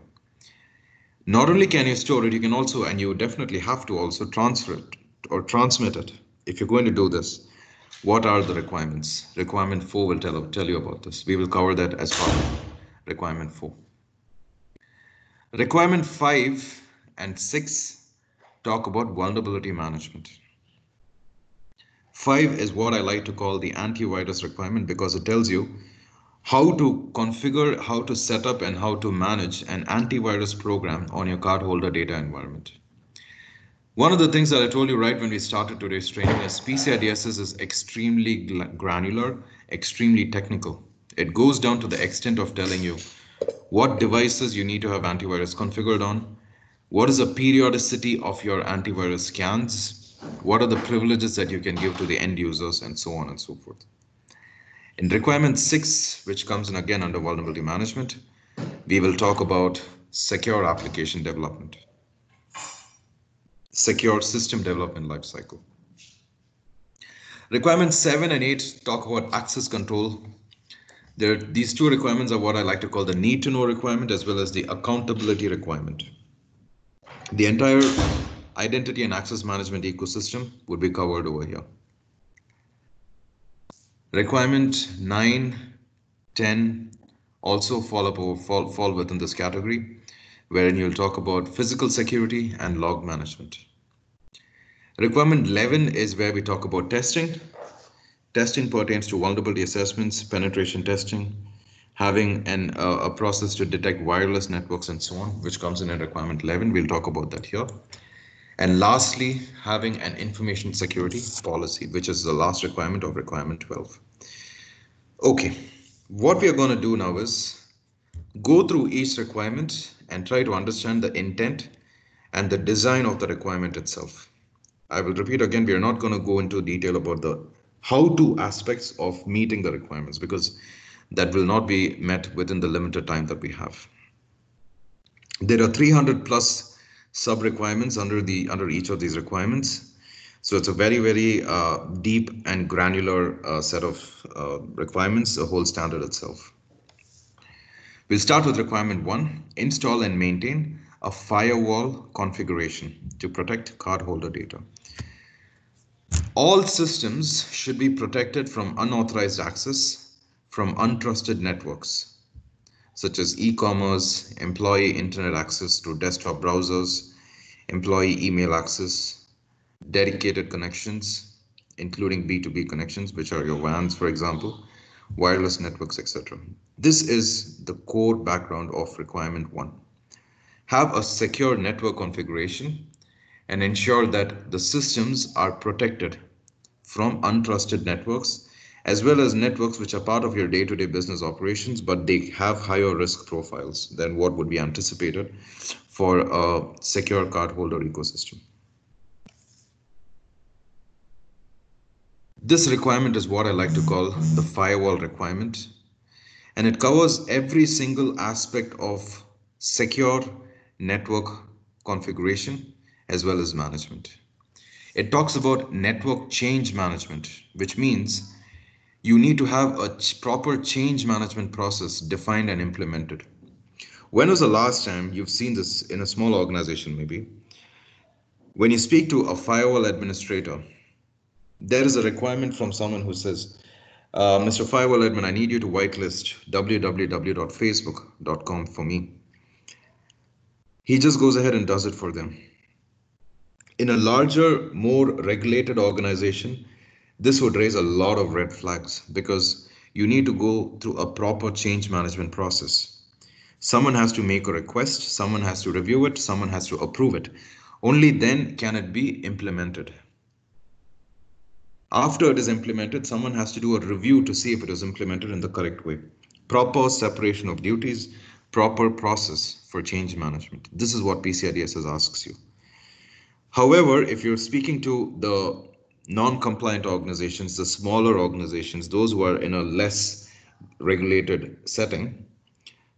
Not only can you store it, you can also, and you definitely have to also transfer it or transmit it. If you're going to do this, what are the requirements? Requirement 4 will tell, tell you about this. We will cover that as part of requirement 4. Requirement 5 and 6 talk about vulnerability management. Five is what I like to call the antivirus requirement because it tells you how to configure, how to set up and how to manage an antivirus program on your cardholder data environment. One of the things that I told you right when we started today's training is PCI DSS is extremely granular, extremely technical. It goes down to the extent of telling you what devices you need to have antivirus configured on, what is the periodicity of your antivirus scans, what are the privileges that you can give to the end users and so on and so forth. In requirement six, which comes in again under vulnerability management, we will talk about secure application development, secure system development lifecycle. Requirements seven and eight talk about access control. There, these two requirements are what I like to call the need to know requirement as well as the accountability requirement. The entire identity and access management ecosystem would be covered over here. Requirement 9, 10 also fall, up fall, fall within this category, wherein you'll talk about physical security and log management. Requirement 11 is where we talk about testing. Testing pertains to vulnerability assessments, penetration testing, having an, uh, a process to detect wireless networks and so on, which comes in at requirement 11. We'll talk about that here. And lastly, having an information security policy, which is the last requirement of requirement 12. Okay, what we are going to do now is go through each requirement and try to understand the intent and the design of the requirement itself. I will repeat again, we are not going to go into detail about the how to aspects of meeting the requirements because that will not be met within the limited time that we have. There are 300 plus sub requirements under the under each of these requirements. So it's a very, very uh, deep and granular uh, set of uh, requirements, the whole standard itself. We'll start with requirement one, install and maintain a firewall configuration to protect cardholder data. All systems should be protected from unauthorized access from untrusted networks, such as e-commerce, employee internet access to desktop browsers, employee email access, dedicated connections, including B2B connections, which are your WANs, for example, wireless networks, etc. This is the core background of requirement one. Have a secure network configuration and ensure that the systems are protected from untrusted networks as well as networks which are part of your day-to-day -day business operations, but they have higher risk profiles than what would be anticipated for a secure cardholder ecosystem. This requirement is what I like to call the firewall requirement. And it covers every single aspect of secure network configuration as well as management. It talks about network change management, which means you need to have a proper change management process defined and implemented. When was the last time you've seen this in a small organization, maybe? When you speak to a firewall administrator, there is a requirement from someone who says, uh, Mr. Firewall admin, I need you to whitelist www.facebook.com for me. He just goes ahead and does it for them. In a larger, more regulated organization, this would raise a lot of red flags because you need to go through a proper change management process. Someone has to make a request, someone has to review it, someone has to approve it. Only then can it be implemented. After it is implemented, someone has to do a review to see if it is implemented in the correct way. Proper separation of duties, proper process for change management. This is what PCI asks you. However, if you're speaking to the non-compliant organizations, the smaller organizations, those who are in a less regulated setting,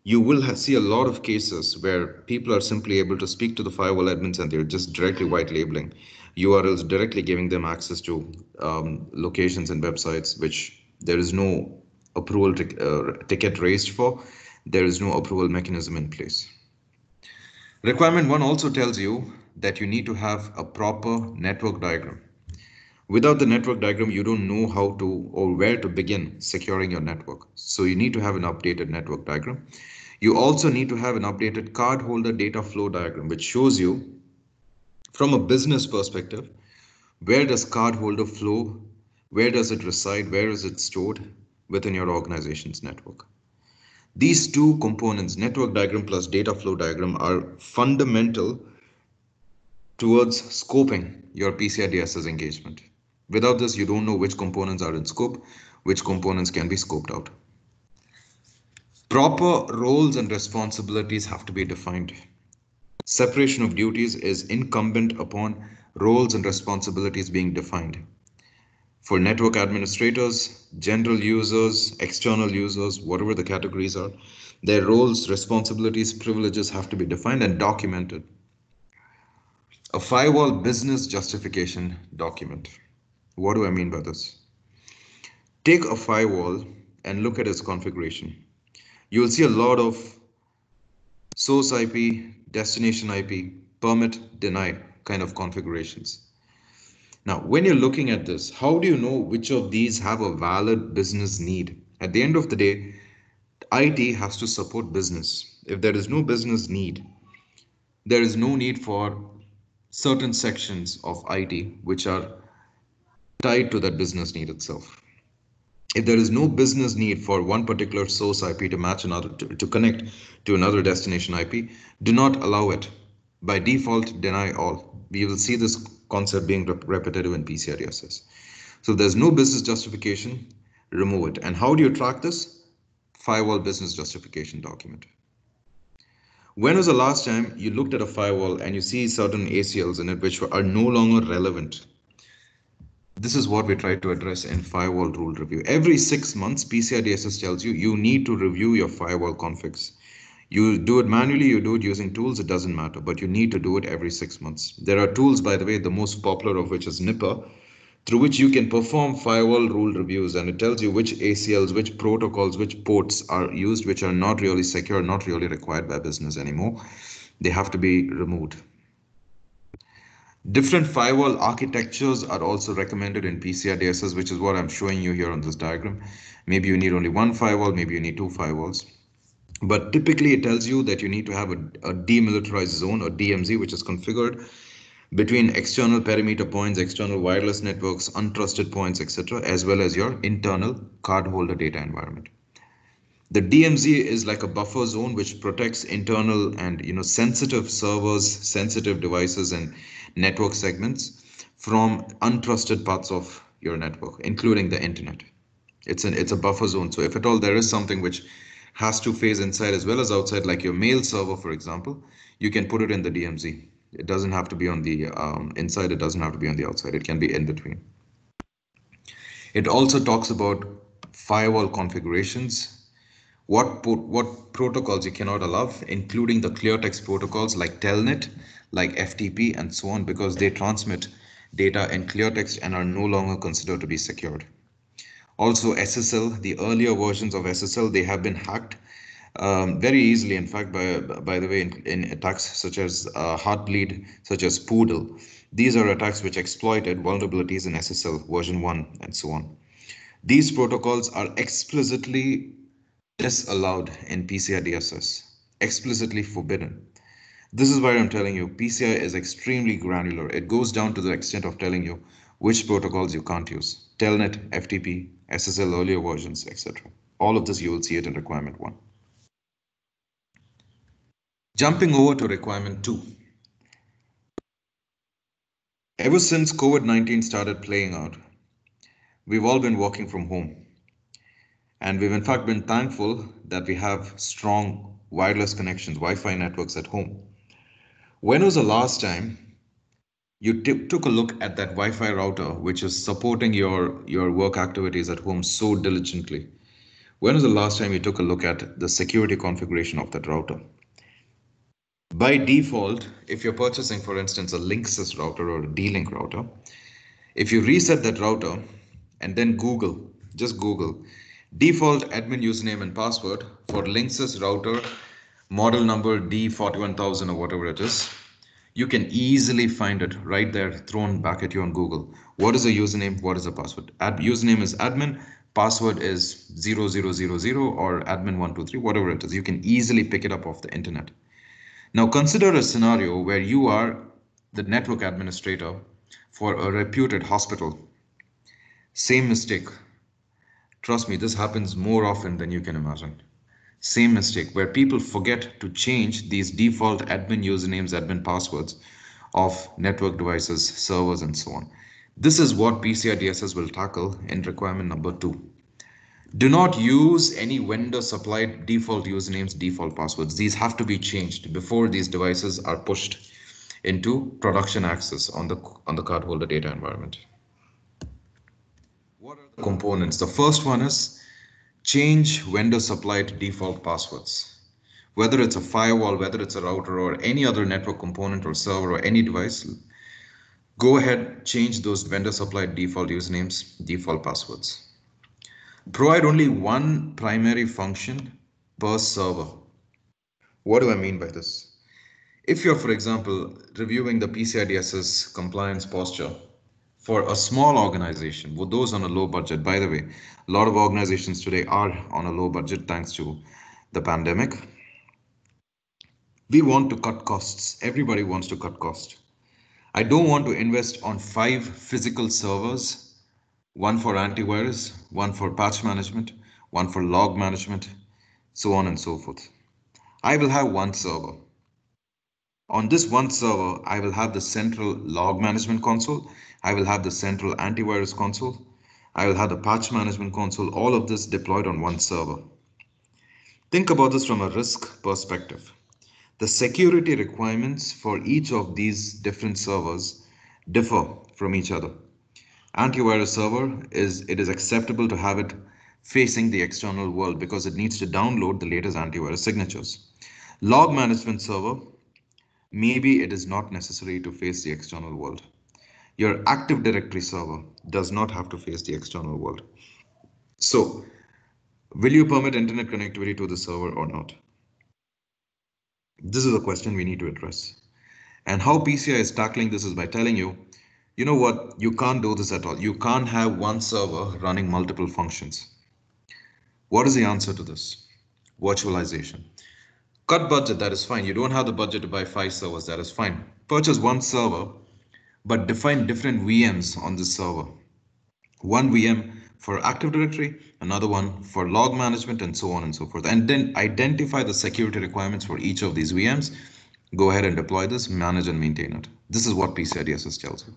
you will see a lot of cases where people are simply able to speak to the firewall admins and they're just directly white labeling URLs directly giving them access to um, locations and websites which there is no approval uh, ticket raised for. There is no approval mechanism in place. Requirement one also tells you that you need to have a proper network diagram. Without the network diagram, you don't know how to or where to begin securing your network. So you need to have an updated network diagram. You also need to have an updated cardholder data flow diagram, which shows you from a business perspective, where does cardholder flow? Where does it reside? Where is it stored within your organization's network? These two components, network diagram plus data flow diagram, are fundamental towards scoping your PCI DSS engagement. Without this, you don't know which components are in scope, which components can be scoped out. Proper roles and responsibilities have to be defined. Separation of duties is incumbent upon roles and responsibilities being defined. For network administrators, general users, external users, whatever the categories are, their roles, responsibilities, privileges have to be defined and documented. A firewall business justification document. What do I mean by this? Take a firewall and look at its configuration. You will see a lot of source IP, destination IP, permit, deny kind of configurations. Now, when you're looking at this, how do you know which of these have a valid business need? At the end of the day, IT has to support business. If there is no business need, there is no need for certain sections of IT which are tied to that business need itself. If there is no business need for one particular source IP to match another, to, to connect to another destination IP, do not allow it. By default, deny all. We will see this concept being rep repetitive in PCI So there's no business justification, remove it. And how do you track this? Firewall business justification document. When was the last time you looked at a firewall and you see certain ACLs in it which are no longer relevant? This is what we try to address in firewall rule review. Every six months, PCI DSS tells you you need to review your firewall configs You do it manually, you do it using tools, it doesn't matter, but you need to do it every six months. There are tools, by the way, the most popular of which is Nipper, through which you can perform firewall rule reviews and it tells you which ACLs, which protocols, which ports are used, which are not really secure, not really required by business anymore. They have to be removed. Different firewall architectures are also recommended in PCI DSS, which is what I'm showing you here on this diagram. Maybe you need only one firewall, maybe you need two firewalls. But typically it tells you that you need to have a, a demilitarized zone or DMZ, which is configured between external perimeter points, external wireless networks, untrusted points, etc., as well as your internal cardholder data environment. The DMZ is like a buffer zone which protects internal and you know sensitive servers, sensitive devices, and network segments from untrusted parts of your network, including the internet. It's an it's a buffer zone. So if at all there is something which has to phase inside as well as outside, like your mail server, for example, you can put it in the DMZ. It doesn't have to be on the um, inside. It doesn't have to be on the outside. It can be in between. It also talks about firewall configurations, what what protocols you cannot allow, including the clear text protocols like Telnet, like FTP, and so on, because they transmit data in clear text and are no longer considered to be secured. Also SSL, the earlier versions of SSL, they have been hacked um, very easily. In fact, by by the way, in, in attacks such as uh, Heartbleed, such as Poodle, these are attacks which exploited vulnerabilities in SSL version 1 and so on. These protocols are explicitly disallowed in PCI DSS, explicitly forbidden. This is why I'm telling you PCI is extremely granular. It goes down to the extent of telling you which protocols you can't use. Telnet, FTP, SSL earlier versions, etc. All of this you will see it in requirement 1. Jumping over to requirement 2. Ever since COVID-19 started playing out, we've all been working from home. And we've in fact been thankful that we have strong wireless connections, Wi-Fi networks at home. When was the last time you took a look at that Wi-Fi router, which is supporting your, your work activities at home so diligently? When was the last time you took a look at the security configuration of that router? By default, if you're purchasing, for instance, a Linksys router or a D-Link router, if you reset that router and then Google, just Google, default admin username and password for Linksys router model number D41000 or whatever it is, you can easily find it right there thrown back at you on Google. What is the username? What is the password? Ad username is admin, password is 0000 or admin123, whatever it is. You can easily pick it up off the internet. Now consider a scenario where you are the network administrator for a reputed hospital. Same mistake. Trust me, this happens more often than you can imagine. Same mistake where people forget to change these default admin usernames, admin passwords of network devices, servers, and so on. This is what PCI DSS will tackle in requirement number two. Do not use any vendor supplied default usernames, default passwords. These have to be changed before these devices are pushed into production access on the on the cardholder data environment. Components? The first one is change vendor supplied default passwords. Whether it's a firewall, whether it's a router or any other network component or server or any device, go ahead, change those vendor supplied default usernames, default passwords. Provide only one primary function per server. What do I mean by this? If you're, for example, reviewing the PCI DSS compliance posture for a small organization, with those on a low budget, by the way, a lot of organizations today are on a low budget thanks to the pandemic. We want to cut costs. Everybody wants to cut costs. I don't want to invest on five physical servers, one for antivirus, one for patch management, one for log management, so on and so forth. I will have one server. On this one server, I will have the central log management console. I will have the central antivirus console. I will have the patch management console, all of this deployed on one server. Think about this from a risk perspective. The security requirements for each of these different servers differ from each other. Antivirus server is it is acceptable to have it facing the external world because it needs to download the latest antivirus signatures. Log management server, maybe it is not necessary to face the external world. Your Active Directory server does not have to face the external world. So will you permit internet connectivity to the server or not? This is a question we need to address. And how PCI is tackling this is by telling you, you know what, you can't do this at all. You can't have one server running multiple functions. What is the answer to this? Virtualization. Cut budget, that is fine. You don't have the budget to buy five servers, that is fine. Purchase one server, but define different VMs on this server. One VM for Active Directory, another one for log management, and so on and so forth. And then identify the security requirements for each of these VMs. Go ahead and deploy this, manage and maintain it. This is what PCI DSS tells you.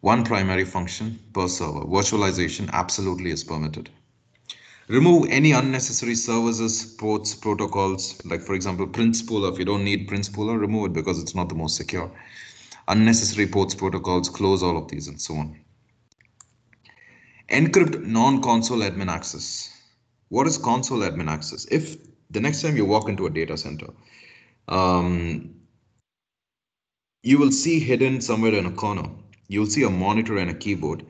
One primary function per server. Virtualization absolutely is permitted. Remove any unnecessary services, ports, protocols, like for example, Print Spooler. If you don't need Print Spooler, remove it because it's not the most secure. Unnecessary ports, protocols, close all of these and so on. Encrypt non-console admin access. What is console admin access? If the next time you walk into a data center, um, you will see hidden somewhere in a corner, you'll see a monitor and a keyboard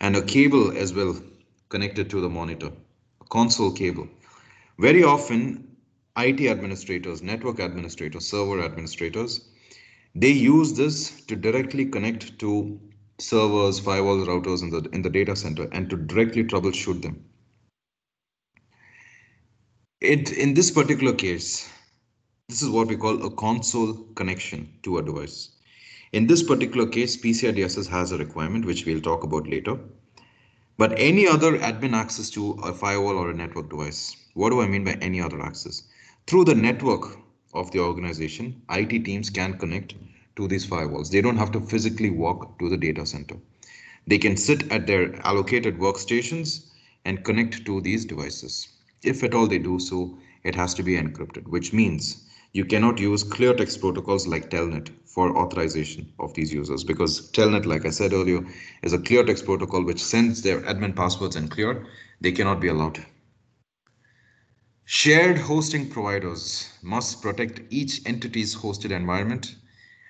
and a cable as well connected to the monitor console cable. Very often, IT administrators, network administrators, server administrators, they use this to directly connect to servers, firewalls, routers in the in the data center and to directly troubleshoot them. It in this particular case, this is what we call a console connection to a device. In this particular case, PCI DSS has a requirement which we'll talk about later. But any other admin access to a firewall or a network device. What do I mean by any other access? Through the network of the organization, IT teams can connect to these firewalls. They don't have to physically walk to the data center. They can sit at their allocated workstations and connect to these devices. If at all they do so, it has to be encrypted, which means you cannot use clear text protocols like telnet for authorization of these users because telnet like i said earlier is a clear text protocol which sends their admin passwords and clear they cannot be allowed shared hosting providers must protect each entity's hosted environment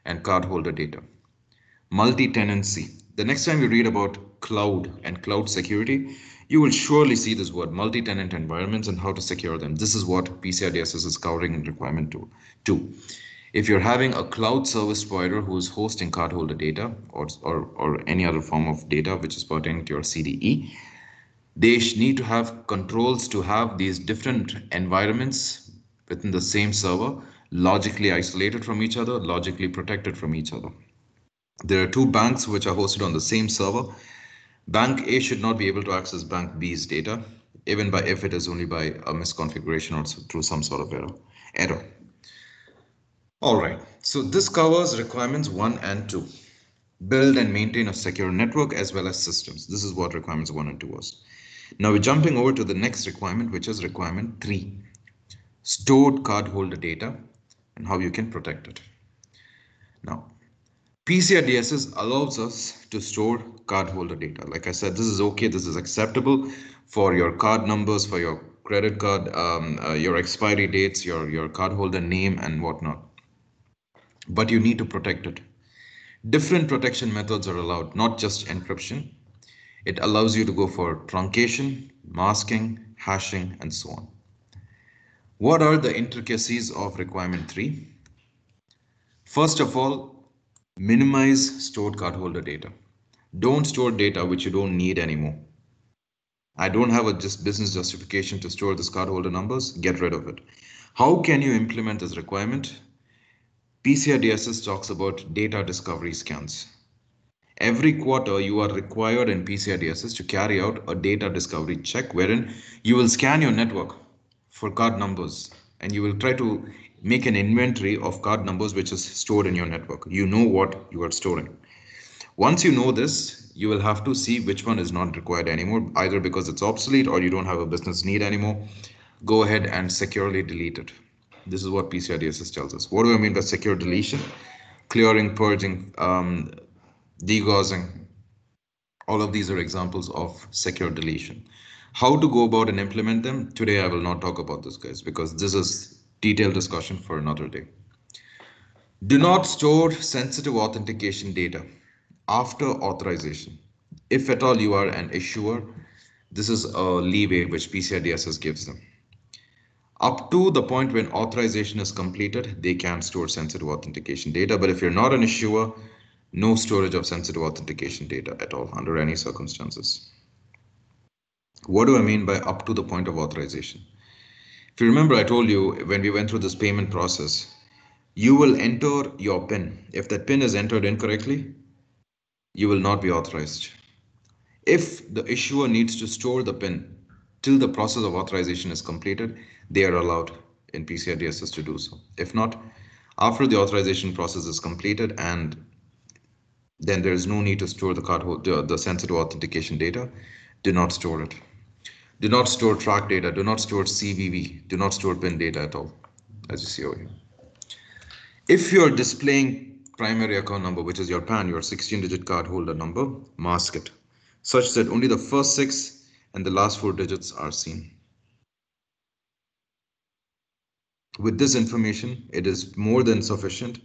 and cardholder data multi-tenancy the next time you read about cloud and cloud security you will surely see this word multi-tenant environments and how to secure them. This is what PCI DSS is covering in requirement two. two. If you're having a cloud service provider who is hosting cardholder data or, or, or any other form of data which is pertaining to your CDE, they need to have controls to have these different environments within the same server, logically isolated from each other, logically protected from each other. There are two banks which are hosted on the same server Bank A should not be able to access Bank B's data, even by if it is only by a misconfiguration or through some sort of error. error. All right, so this covers requirements one and two. Build and maintain a secure network as well as systems. This is what requirements one and two was. Now we're jumping over to the next requirement, which is requirement three. Stored cardholder data and how you can protect it. Now, PCI DSS allows us to store cardholder data. Like I said, this is okay. This is acceptable for your card numbers, for your credit card, um, uh, your expiry dates, your, your cardholder name and whatnot. But you need to protect it. Different protection methods are allowed, not just encryption. It allows you to go for truncation, masking, hashing, and so on. What are the intricacies of requirement three? First of all, Minimize stored cardholder data. Don't store data which you don't need anymore. I don't have a just business justification to store this cardholder numbers. Get rid of it. How can you implement this requirement? PCI DSS talks about data discovery scans. Every quarter, you are required in PCI DSS to carry out a data discovery check wherein you will scan your network for card numbers and you will try to make an inventory of card numbers which is stored in your network. You know what you are storing. Once you know this, you will have to see which one is not required anymore, either because it's obsolete or you don't have a business need anymore. Go ahead and securely delete it. This is what PCI DSS tells us. What do I mean by secure deletion? Clearing, purging, um, degaussing. All of these are examples of secure deletion. How to go about and implement them? Today I will not talk about this guys because this is detailed discussion for another day. Do not store sensitive authentication data after authorization. If at all you are an issuer, this is a leeway which PCI DSS gives them. Up to the point when authorization is completed, they can store sensitive authentication data. But if you're not an issuer, no storage of sensitive authentication data at all under any circumstances. What do I mean by up to the point of authorization? If you remember, I told you when we went through this payment process, you will enter your PIN. If that PIN is entered incorrectly, you will not be authorized. If the issuer needs to store the PIN till the process of authorization is completed, they are allowed in PCI DSS to do so. If not, after the authorization process is completed and then there is no need to store the card the, the sensitive authentication data. Do not store it. Do not store track data. Do not store CVV. Do not store PIN data at all, as you see over here. If you're displaying primary account number, which is your PAN, your 16-digit card holder number, mask it, such that only the first six and the last four digits are seen. With this information, it is more than sufficient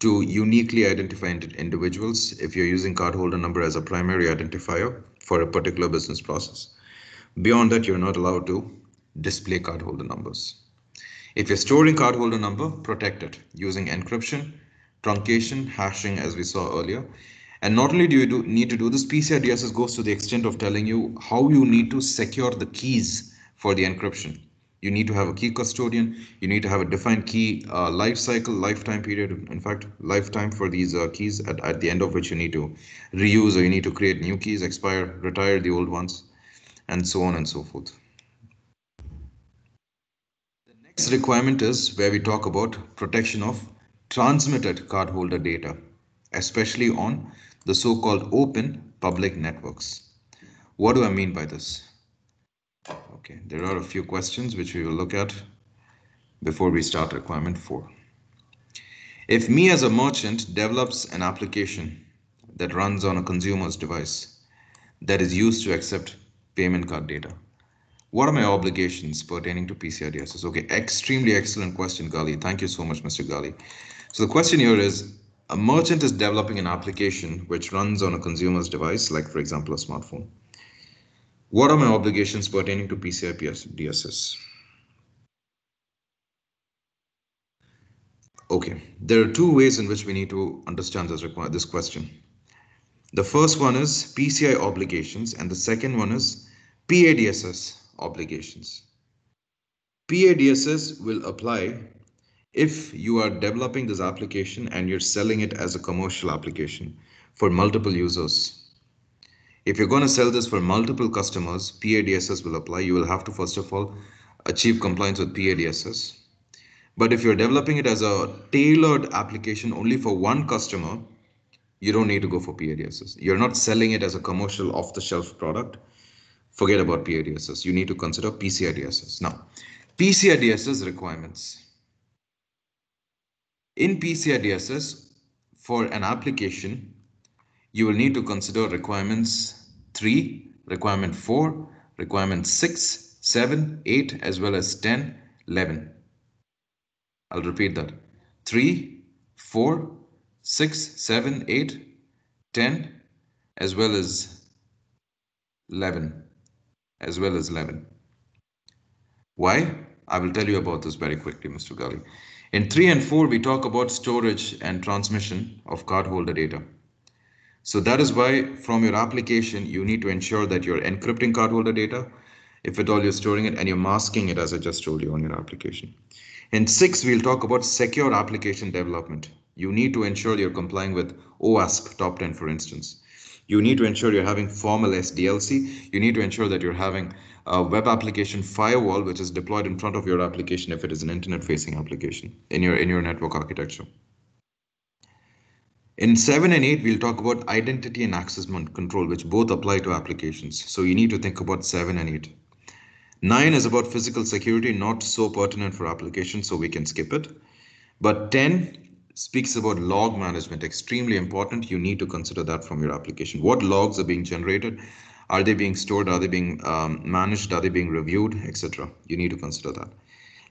to uniquely identify individuals if you're using cardholder number as a primary identifier for a particular business process. Beyond that, you're not allowed to display cardholder numbers. If you're storing cardholder number, protect it using encryption, truncation, hashing, as we saw earlier. And not only do you do, need to do this, PCI DSS goes to the extent of telling you how you need to secure the keys for the encryption you need to have a key custodian. You need to have a defined key uh, life cycle lifetime period. In fact lifetime for these uh, keys at, at the end of which you need to reuse or you need to create new keys expire retire the old ones and so on and so forth. The next requirement is where we talk about protection of transmitted cardholder data especially on the so-called open public networks. What do i mean by this Okay, there are a few questions which we will look at before we start requirement 4. If me as a merchant develops an application that runs on a consumer's device that is used to accept payment card data, what are my obligations pertaining to PCI DSS? Okay, extremely excellent question, Gali. Thank you so much, Mr. Gali. So the question here is, a merchant is developing an application which runs on a consumer's device, like for example, a smartphone. What are my obligations pertaining to PCI DSS? Okay, there are two ways in which we need to understand this, this question. The first one is PCI obligations and the second one is PADSS obligations. PADSS will apply if you are developing this application and you're selling it as a commercial application for multiple users if you're going to sell this for multiple customers, PADSS will apply. You will have to, first of all, achieve compliance with PADSS. But if you're developing it as a tailored application only for one customer, you don't need to go for PADSS. You're not selling it as a commercial off-the-shelf product. Forget about PADSS. You need to consider PCI DSS. Now, PCI DSS requirements. In PCI DSS, for an application, you will need to consider requirements 3, requirement 4, requirement 6, 7, 8, as well as 10, 11. I'll repeat that. 3, 4, 6, 7, 8, 10, as well as 11. As well as 11. Why? I will tell you about this very quickly, Mr. Gali. In 3 and 4, we talk about storage and transmission of cardholder data. So that is why from your application, you need to ensure that you're encrypting cardholder data, if at all you're storing it, and you're masking it as I just told you on your application. And six, we'll talk about secure application development. You need to ensure you're complying with OWASP top 10, for instance. You need to ensure you're having formal SDLC. You need to ensure that you're having a web application firewall, which is deployed in front of your application if it is an internet facing application in your in your network architecture. In 7 and 8, we'll talk about identity and access control, which both apply to applications. So you need to think about 7 and 8. 9 is about physical security, not so pertinent for applications, so we can skip it. But 10 speaks about log management, extremely important. You need to consider that from your application. What logs are being generated? Are they being stored? Are they being um, managed? Are they being reviewed, etc.? You need to consider that.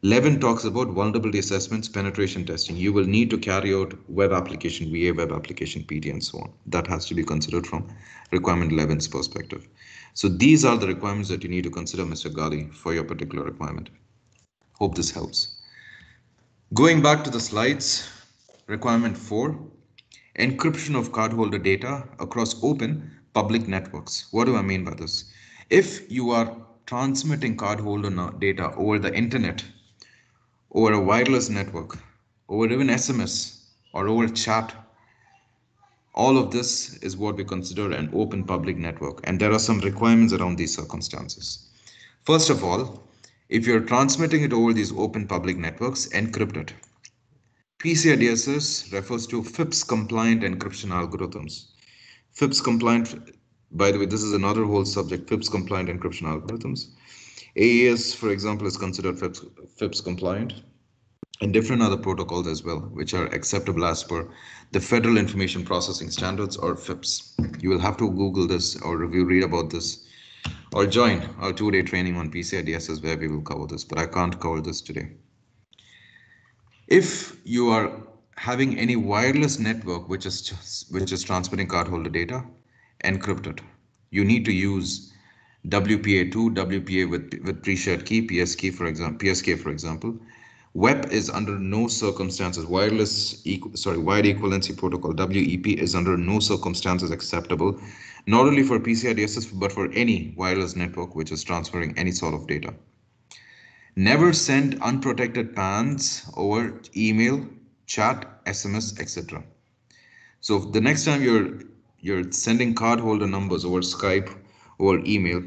11 talks about vulnerability assessments, penetration testing. You will need to carry out web application, VA web application, PD, and so on. That has to be considered from requirement 11's perspective. So these are the requirements that you need to consider, Mr. Gali, for your particular requirement. Hope this helps. Going back to the slides, requirement four, encryption of cardholder data across open public networks. What do I mean by this? If you are transmitting cardholder data over the internet, over a wireless network, over even SMS or over chat, all of this is what we consider an open public network. And there are some requirements around these circumstances. First of all, if you're transmitting it over these open public networks, encrypt it. PCI DSS refers to FIPS compliant encryption algorithms. FIPS compliant, by the way, this is another whole subject, FIPS compliant encryption algorithms. AES, for example, is considered FIPS, FIPS compliant and different other protocols as well, which are acceptable as per the Federal Information Processing Standards or FIPS. You will have to Google this or review, read about this or join our two-day training on PCI DSS where we will cover this, but I can't cover this today. If you are having any wireless network which is just, which is transmitting cardholder data, encrypted. You need to use WPA2, WPA with with pre-shared key, PSK for example, PSK for example. WEP is under no circumstances wireless sorry wide equivalency protocol WEP is under no circumstances acceptable not only for PCI DSS, but for any wireless network which is transferring any sort of data. Never send unprotected PANs over email, chat, SMS, etc. So the next time you're you're sending cardholder numbers over Skype or email,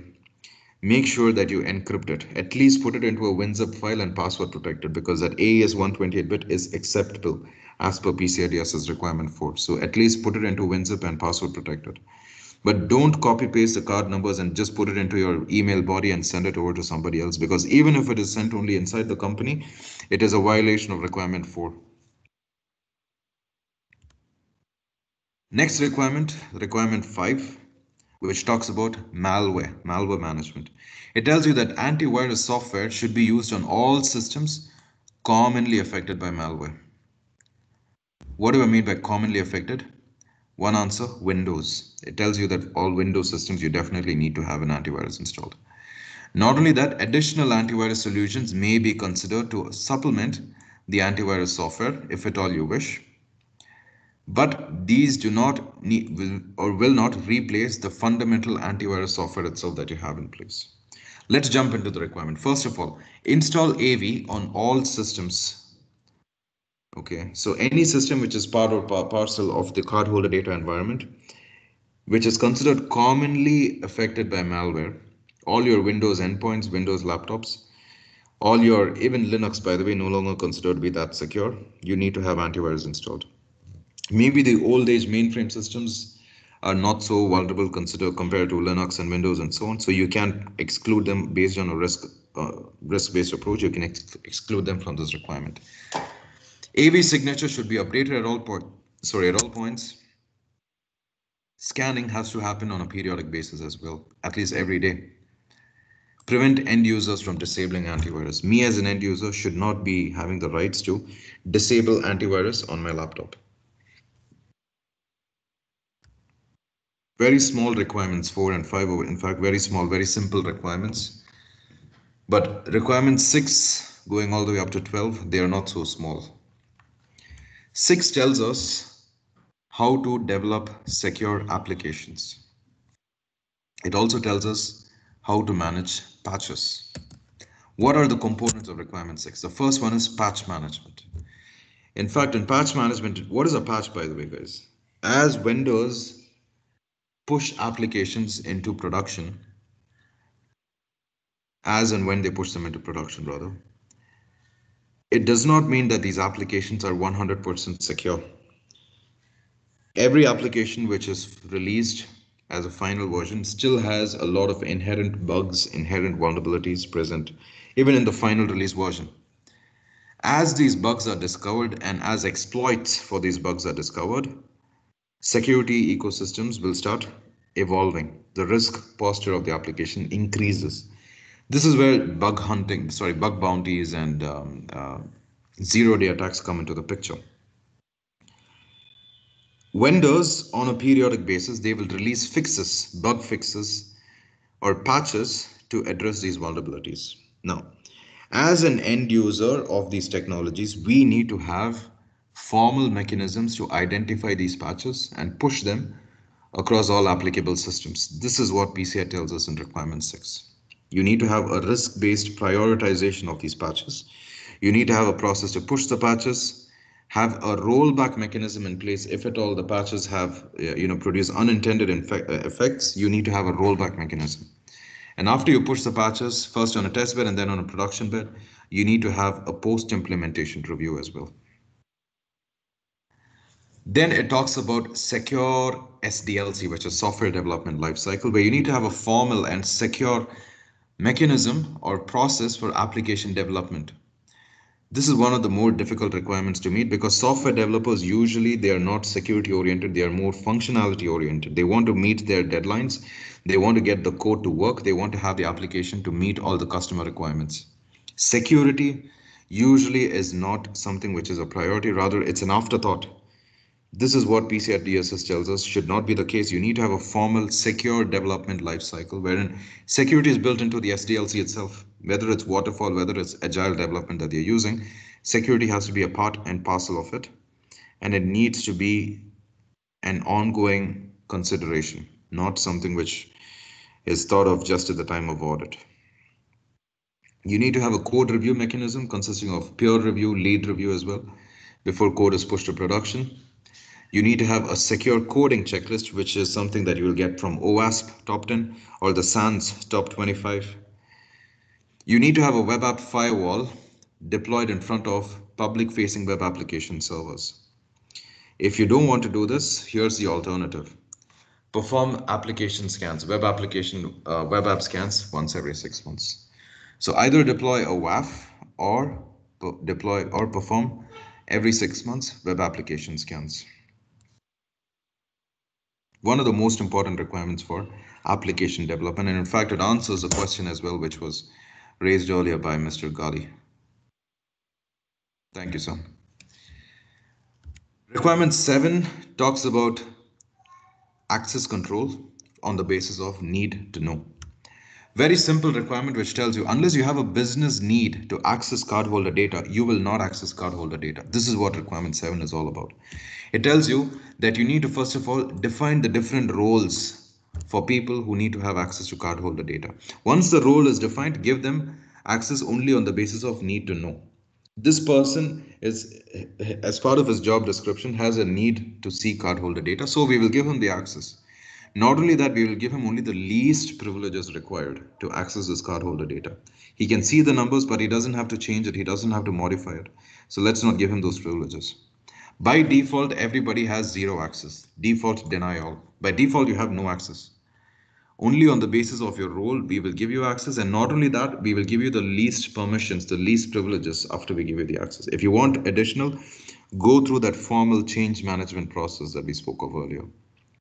make sure that you encrypt it. At least put it into a WinZip file and password protected because that AES 128-bit is acceptable as per PCI DSS requirement 4. So at least put it into WinZip and password protected but don't copy paste the card numbers and just put it into your email body and send it over to somebody else because even if it is sent only inside the company it is a violation of requirement 4 next requirement requirement 5 which talks about malware malware management it tells you that antivirus software should be used on all systems commonly affected by malware what do i mean by commonly affected one answer, Windows. It tells you that all Windows systems, you definitely need to have an antivirus installed. Not only that, additional antivirus solutions may be considered to supplement the antivirus software if at all you wish. But these do not need will or will not replace the fundamental antivirus software itself that you have in place. Let's jump into the requirement. First of all, install AV on all systems Okay, so any system which is part or parcel of the cardholder data environment, which is considered commonly affected by malware, all your Windows endpoints, Windows laptops, all your, even Linux, by the way, no longer considered to be that secure. You need to have antivirus installed. Maybe the old age mainframe systems are not so vulnerable considered compared to Linux and Windows and so on. So you can't exclude them based on a risk uh, risk-based approach. You can ex exclude them from this requirement. AV signature should be updated at all point, sorry, at all points. Scanning has to happen on a periodic basis as well, at least every day. Prevent end users from disabling antivirus. Me as an end user should not be having the rights to disable antivirus on my laptop. Very small requirements, four and five, in fact, very small, very simple requirements. But requirement six going all the way up to 12, they are not so small. 6 tells us how to develop secure applications. It also tells us how to manage patches. What are the components of requirement 6? The first one is patch management. In fact, in patch management, what is a patch by the way, guys? As vendors push applications into production, as and when they push them into production rather, it does not mean that these applications are 100% secure. Every application which is released as a final version still has a lot of inherent bugs, inherent vulnerabilities present, even in the final release version. As these bugs are discovered and as exploits for these bugs are discovered, security ecosystems will start evolving. The risk posture of the application increases. This is where bug hunting, sorry, bug bounties and um, uh, zero day attacks come into the picture. Vendors on a periodic basis, they will release fixes, bug fixes or patches to address these vulnerabilities. Now, as an end user of these technologies, we need to have formal mechanisms to identify these patches and push them across all applicable systems. This is what PCI tells us in requirement 6. You need to have a risk-based prioritization of these patches. You need to have a process to push the patches, have a rollback mechanism in place if at all the patches have uh, you know produce unintended uh, effects you need to have a rollback mechanism and after you push the patches first on a test bed and then on a production bed you need to have a post implementation review as well then it talks about secure SDLC, which is software development lifecycle, where you need to have a formal and secure mechanism or process for application development. This is one of the more difficult requirements to meet because software developers usually they are not security oriented, they are more functionality oriented. They want to meet their deadlines, they want to get the code to work, they want to have the application to meet all the customer requirements. Security usually is not something which is a priority, rather it's an afterthought. This is what PCI DSS tells us should not be the case. You need to have a formal secure development lifecycle wherein security is built into the SDLC itself whether it's waterfall, whether it's agile development that they're using, security has to be a part and parcel of it. And it needs to be an ongoing consideration, not something which is thought of just at the time of audit. You need to have a code review mechanism consisting of peer review, lead review as well, before code is pushed to production. You need to have a secure coding checklist, which is something that you will get from OWASP top 10 or the SANS top 25. You need to have a web app firewall deployed in front of public facing web application servers. If you don't want to do this, here's the alternative. Perform application scans, web application, uh, web app scans once every six months. So either deploy a WAF or deploy or perform every six months web application scans. One of the most important requirements for application development, and in fact, it answers a question as well, which was raised earlier by Mr. Gali. Thank you, sir. Requirement 7 talks about access control on the basis of need to know. Very simple requirement which tells you unless you have a business need to access cardholder data, you will not access cardholder data. This is what requirement 7 is all about. It tells you that you need to first of all define the different roles for people who need to have access to cardholder data. Once the role is defined, give them access only on the basis of need to know. This person is, as part of his job description, has a need to see cardholder data, so we will give him the access. Not only that, we will give him only the least privileges required to access this cardholder data. He can see the numbers, but he doesn't have to change it. He doesn't have to modify it. So let's not give him those privileges. By default, everybody has zero access. Default deny all. By default, you have no access. Only on the basis of your role, we will give you access. And not only that, we will give you the least permissions, the least privileges after we give you the access. If you want additional, go through that formal change management process that we spoke of earlier.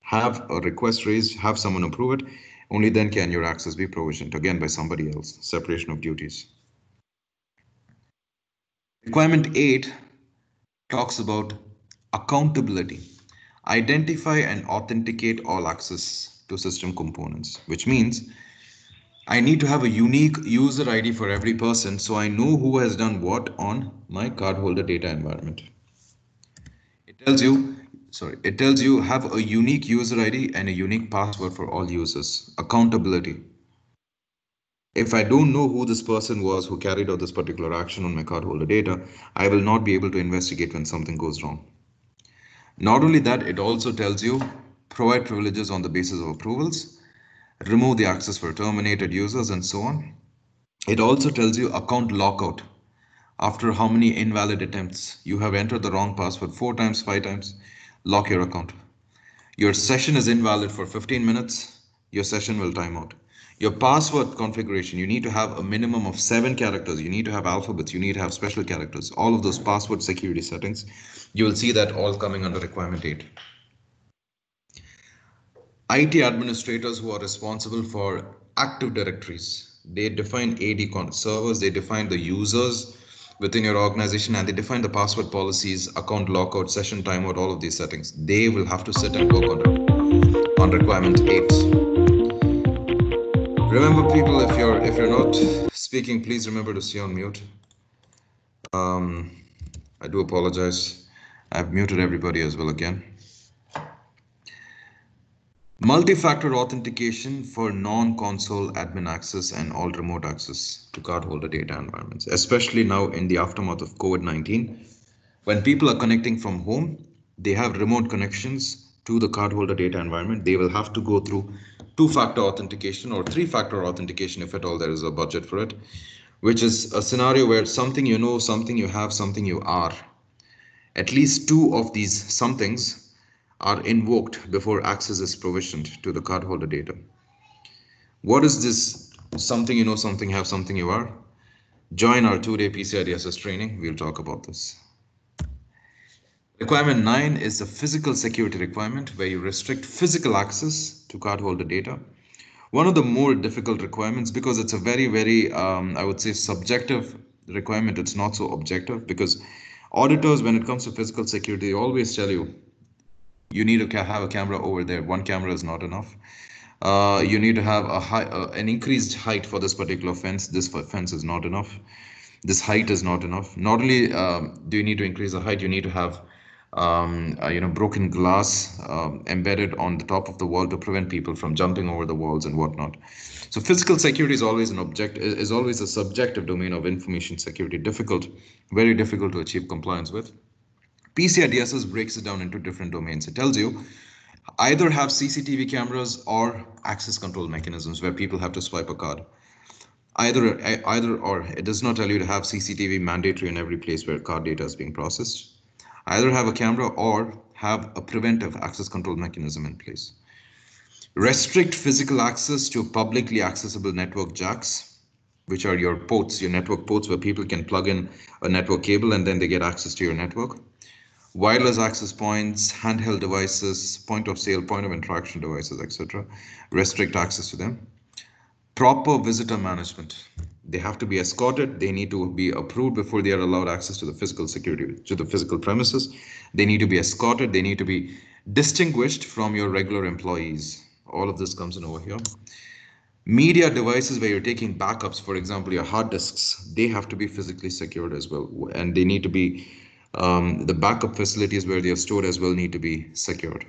Have a request raised, have someone approve it. Only then can your access be provisioned, again by somebody else, separation of duties. Requirement 8 talks about accountability. Identify and authenticate all access to system components, which means I need to have a unique user ID for every person so I know who has done what on my cardholder data environment. It tells you, sorry, it tells you have a unique user ID and a unique password for all users. Accountability. If I don't know who this person was who carried out this particular action on my cardholder data, I will not be able to investigate when something goes wrong. Not only that, it also tells you provide privileges on the basis of approvals, remove the access for terminated users and so on. It also tells you account lockout. After how many invalid attempts you have entered the wrong password four times, five times, lock your account. Your session is invalid for 15 minutes, your session will time out. Your password configuration, you need to have a minimum of seven characters. You need to have alphabets. You need to have special characters. All of those password security settings, you will see that all coming under requirement 8. IT administrators who are responsible for Active Directories. They define AD servers, they define the users within your organization, and they define the password policies, account lockout, session timeout, all of these settings. They will have to sit and work on on requirement eight. Remember, people, if you're if you're not speaking, please remember to stay on mute. Um, I do apologize. I've muted everybody as well again. Multi-factor authentication for non-console admin access and all remote access to cardholder data environments, especially now in the aftermath of COVID-19. When people are connecting from home, they have remote connections to the cardholder data environment. They will have to go through two-factor authentication or three-factor authentication if at all there is a budget for it, which is a scenario where something you know, something you have, something you are. At least two of these somethings are invoked before access is provisioned to the cardholder data. What is this something you know, something have, something you are? Join our two-day PCI DSS training. We'll talk about this. Requirement 9 is a physical security requirement where you restrict physical access to cardholder data. One of the more difficult requirements because it's a very, very, um, I would say, subjective requirement. It's not so objective because auditors, when it comes to physical security, always tell you you need to have a camera over there. One camera is not enough. Uh, you need to have a high, uh, an increased height for this particular fence. This fence is not enough. This height is not enough. Not only um, do you need to increase the height, you need to have um, uh, you know broken glass um, embedded on the top of the wall to prevent people from jumping over the walls and whatnot. So physical security is always an object is always a subjective domain of information security. Difficult, very difficult to achieve compliance with. PCI DSS breaks it down into different domains. It tells you either have CCTV cameras or access control mechanisms where people have to swipe a card. Either, either or it does not tell you to have CCTV mandatory in every place where card data is being processed. Either have a camera or have a preventive access control mechanism in place. Restrict physical access to publicly accessible network jacks, which are your ports, your network ports where people can plug in a network cable and then they get access to your network wireless access points, handheld devices, point of sale, point of interaction devices, etc. Restrict access to them. Proper visitor management. They have to be escorted. They need to be approved before they are allowed access to the physical security, to the physical premises. They need to be escorted. They need to be distinguished from your regular employees. All of this comes in over here. Media devices where you're taking backups, for example, your hard disks, they have to be physically secured as well. And they need to be um, the backup facilities where they are stored as well need to be secured.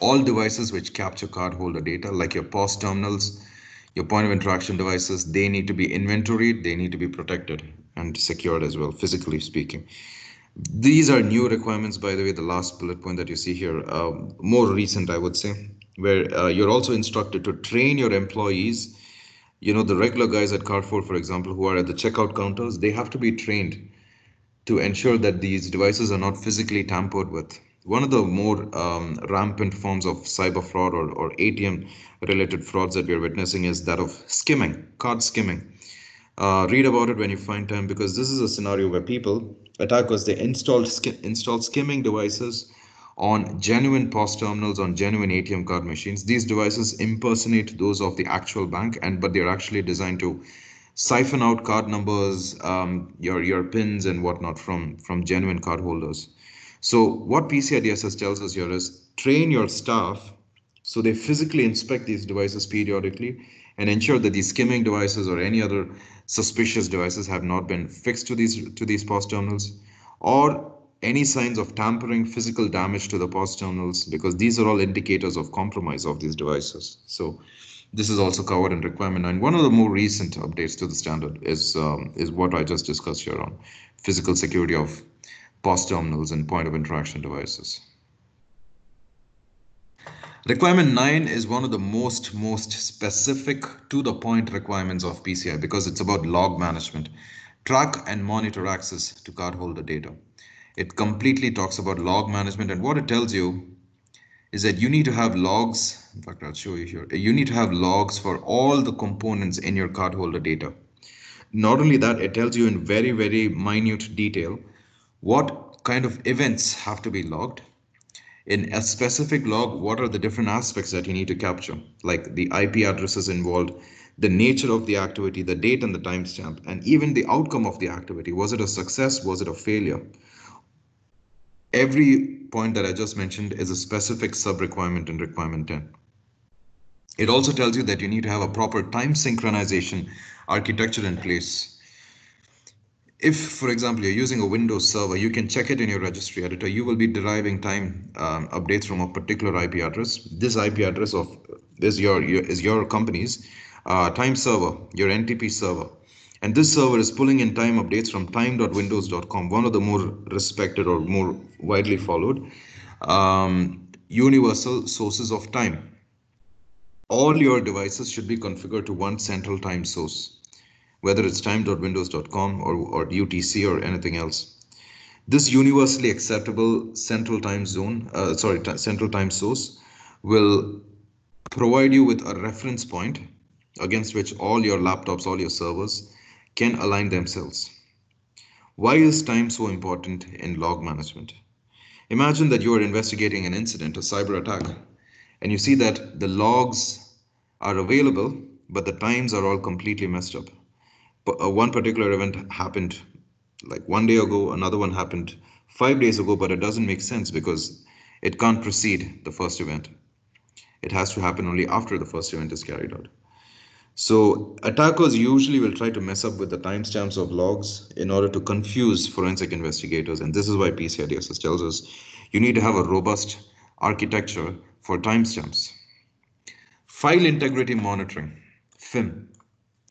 All devices which capture cardholder data, like your POS terminals, your point of interaction devices, they need to be inventoried, they need to be protected and secured as well, physically speaking. These are new requirements, by the way, the last bullet point that you see here, uh, more recent, I would say, where uh, you're also instructed to train your employees. You know, the regular guys at Carrefour, for example, who are at the checkout counters, they have to be trained to ensure that these devices are not physically tampered with. One of the more um, rampant forms of cyber fraud or, or ATM related frauds that we're witnessing is that of skimming, card skimming. Uh, read about it when you find time because this is a scenario where people, attackers, they install, sk install skimming devices on genuine POS terminals on genuine ATM card machines. These devices impersonate those of the actual bank and but they're actually designed to siphon out card numbers, um, your your pins and whatnot from from genuine card holders. So what PCI DSS tells us here is train your staff so they physically inspect these devices periodically and ensure that these skimming devices or any other suspicious devices have not been fixed to these to these POS terminals or any signs of tampering, physical damage to the POS terminals, because these are all indicators of compromise of these devices. So this is also covered in requirement nine. One of the more recent updates to the standard is um, is what I just discussed here on physical security of POS terminals and point of interaction devices. Requirement 9 is one of the most, most specific to the point requirements of PCI because it's about log management. Track and monitor access to cardholder data. It completely talks about log management and what it tells you is that you need to have logs. In fact, I'll show you here. You need to have logs for all the components in your cardholder data. Not only that, it tells you in very, very minute detail what kind of events have to be logged. In a specific log, what are the different aspects that you need to capture, like the IP addresses involved, the nature of the activity, the date and the timestamp, and even the outcome of the activity. Was it a success? Was it a failure? Every point that I just mentioned is a specific sub requirement in requirement 10. It also tells you that you need to have a proper time synchronization architecture in place if, for example, you're using a Windows server, you can check it in your registry editor. You will be deriving time um, updates from a particular IP address. This IP address of is your, your is your company's uh, time server, your NTP server. And this server is pulling in time updates from time.windows.com, one of the more respected or more widely followed um, universal sources of time. All your devices should be configured to one central time source whether it's time.windows.com or, or UTC or anything else. This universally acceptable central time zone, uh, sorry, central time source will provide you with a reference point against which all your laptops, all your servers can align themselves. Why is time so important in log management? Imagine that you are investigating an incident, a cyber attack, and you see that the logs are available, but the times are all completely messed up. Uh, one particular event happened like one day ago, another one happened five days ago, but it doesn't make sense because it can't precede the first event. It has to happen only after the first event is carried out. So attackers usually will try to mess up with the timestamps of logs in order to confuse forensic investigators. And this is why PCI DSS tells us you need to have a robust architecture for timestamps. File integrity monitoring, FIM.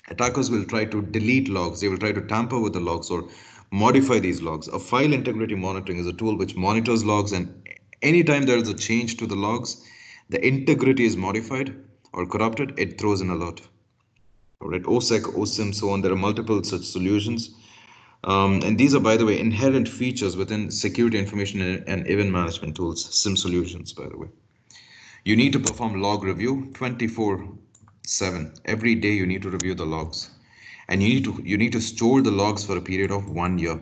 Attackers will try to delete logs, they will try to tamper with the logs or modify these logs. A file integrity monitoring is a tool which monitors logs and anytime there is a change to the logs, the integrity is modified or corrupted, it throws an alert. All right, OSSEC, OSSIM, so on. There are multiple such solutions. Um, and these are, by the way, inherent features within security information and event management tools, SIEM solutions, by the way. You need to perform log review 24 Seven, every day you need to review the logs and you need to you need to store the logs for a period of one year.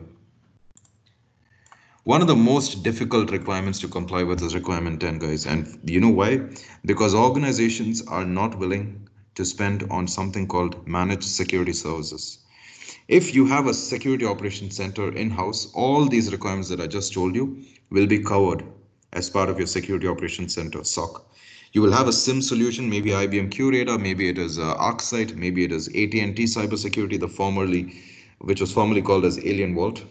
One of the most difficult requirements to comply with is requirement 10 guys and you know why? Because organizations are not willing to spend on something called managed security services. If you have a security operations center in-house, all these requirements that I just told you will be covered as part of your security operations center, SOC you will have a SIEM solution, maybe IBM QRadar, maybe it is uh, ArcSight, maybe it is AT&T Cybersecurity, the formerly, which was formerly called as AlienVault.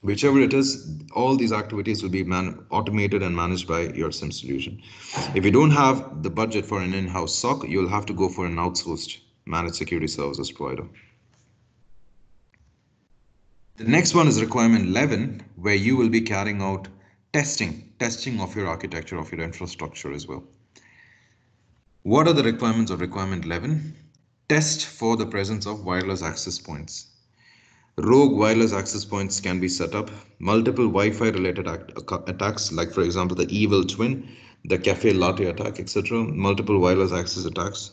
Whichever it is, all these activities will be automated and managed by your SIEM solution. If you don't have the budget for an in-house SOC, you'll have to go for an outsourced managed security services provider. The next one is requirement 11, where you will be carrying out testing, testing of your architecture, of your infrastructure as well. What are the requirements of requirement 11? Test for the presence of wireless access points. Rogue wireless access points can be set up. Multiple Wi-Fi related attacks, like for example, the evil twin, the cafe latte attack, etc. Multiple wireless access attacks,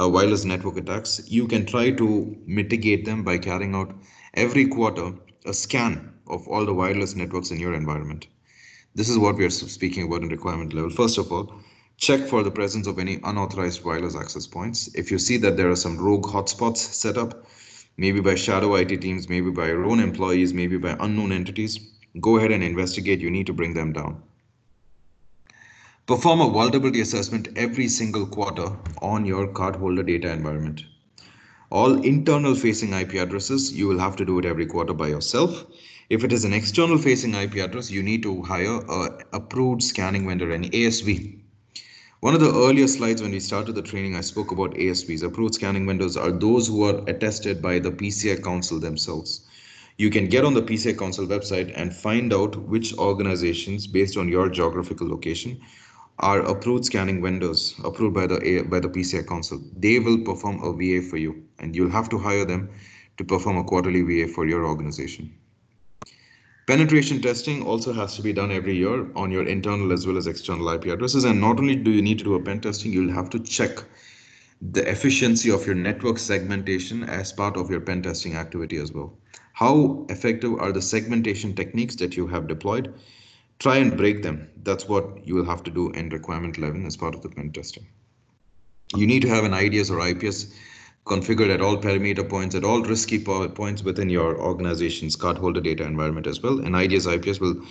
uh, wireless network attacks. You can try to mitigate them by carrying out every quarter a scan of all the wireless networks in your environment. This is what we are speaking about in requirement level. First of all, Check for the presence of any unauthorized wireless access points. If you see that there are some rogue hotspots set up, maybe by shadow IT teams, maybe by your own employees, maybe by unknown entities, go ahead and investigate. You need to bring them down. Perform a vulnerability assessment every single quarter on your cardholder data environment. All internal facing IP addresses, you will have to do it every quarter by yourself. If it is an external facing IP address, you need to hire a approved scanning vendor, an ASV, one of the earlier slides when we started the training, I spoke about ASVs. Approved scanning vendors are those who are attested by the PCI Council themselves. You can get on the PCI Council website and find out which organizations based on your geographical location are approved scanning vendors approved by the by the PCI Council. They will perform a VA for you and you'll have to hire them to perform a quarterly VA for your organization. Penetration testing also has to be done every year on your internal as well as external IP addresses. And not only do you need to do a pen testing, you'll have to check the efficiency of your network segmentation as part of your pen testing activity as well. How effective are the segmentation techniques that you have deployed? Try and break them. That's what you will have to do in requirement 11 as part of the pen testing. You need to have an IDS or IPS configured at all parameter points, at all risky points within your organization's cardholder data environment as well. And IDS IPS will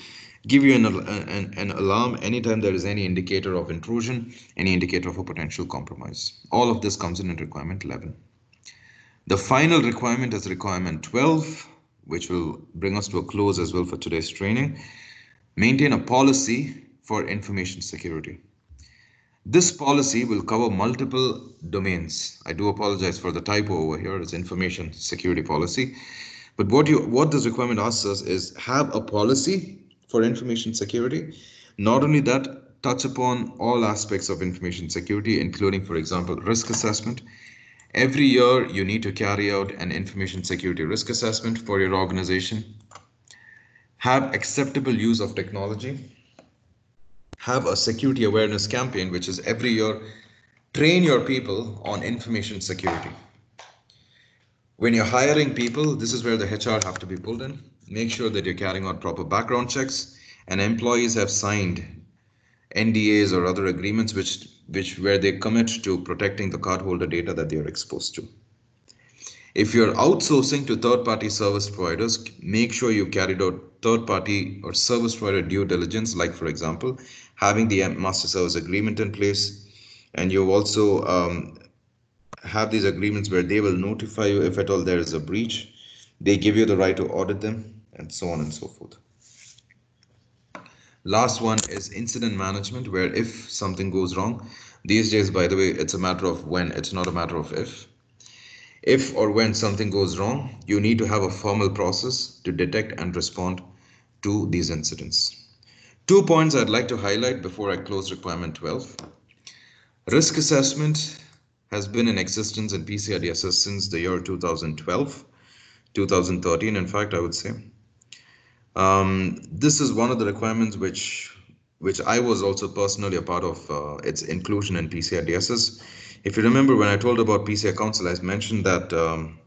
give you an, an, an alarm anytime there is any indicator of intrusion, any indicator of a potential compromise. All of this comes in at requirement 11. The final requirement is requirement 12, which will bring us to a close as well for today's training. Maintain a policy for information security. This policy will cover multiple domains. I do apologize for the typo over here. It's information security policy. But what you what this requirement asks us is have a policy for information security. Not only that, touch upon all aspects of information security, including, for example, risk assessment. Every year, you need to carry out an information security risk assessment for your organization. Have acceptable use of technology have a security awareness campaign, which is every year train your people on information security. When you're hiring people, this is where the HR have to be pulled in. Make sure that you're carrying out proper background checks and employees have signed NDAs or other agreements which which where they commit to protecting the cardholder data that they are exposed to. If you're outsourcing to third-party service providers, make sure you carried out third-party or service provider due diligence, like for example, having the master service agreement in place, and you also um, have these agreements where they will notify you if at all there is a breach. They give you the right to audit them, and so on and so forth. Last one is incident management, where if something goes wrong, these days, by the way, it's a matter of when, it's not a matter of if. If or when something goes wrong, you need to have a formal process to detect and respond to these incidents. Two points I'd like to highlight before I close requirement 12. Risk assessment has been in existence in PCI DSS since the year 2012, 2013, in fact, I would say. Um, this is one of the requirements which which I was also personally a part of uh, its inclusion in PCI DSS. If you remember when I told about PCI Council, I mentioned that um,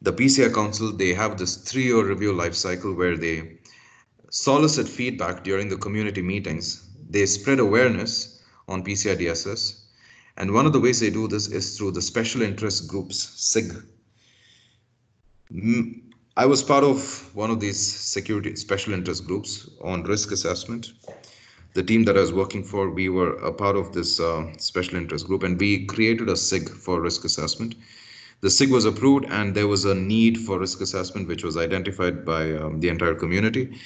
the PCI Council, they have this three-year review life cycle where they solicit feedback during the community meetings. They spread awareness on PCI DSS. And one of the ways they do this is through the special interest groups, SIG. I was part of one of these security special interest groups on risk assessment. The team that I was working for, we were a part of this uh, special interest group and we created a SIG for risk assessment. The SIG was approved and there was a need for risk assessment, which was identified by um, the entire community.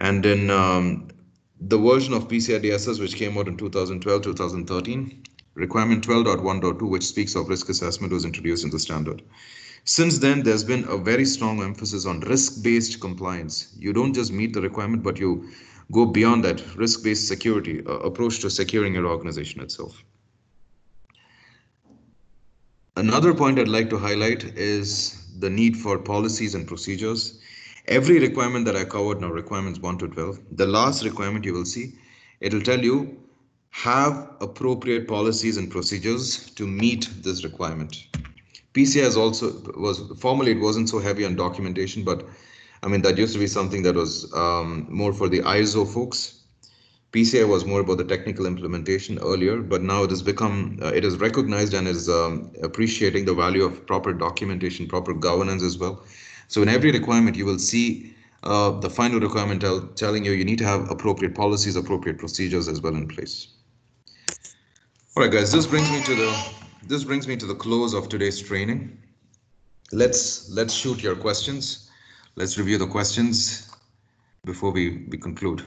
And then um, the version of PCI DSS, which came out in 2012, 2013, requirement 12.1.2, which speaks of risk assessment, was introduced in the standard. Since then, there's been a very strong emphasis on risk-based compliance. You don't just meet the requirement, but you go beyond that risk-based security uh, approach to securing your organization itself. Another point I'd like to highlight is the need for policies and procedures. Every requirement that I covered now, requirements 1 to 12, the last requirement you will see, it will tell you have appropriate policies and procedures to meet this requirement. PCI is also was formally it wasn't so heavy on documentation, but I mean that used to be something that was um, more for the ISO folks. PCI was more about the technical implementation earlier, but now it has become uh, it is recognized and is um, appreciating the value of proper documentation, proper governance as well. So in every requirement, you will see uh, the final requirement tell, telling you you need to have appropriate policies, appropriate procedures as well in place. All right, guys, this brings me to the this brings me to the close of today's training. Let's let's shoot your questions. Let's review the questions before we, we conclude.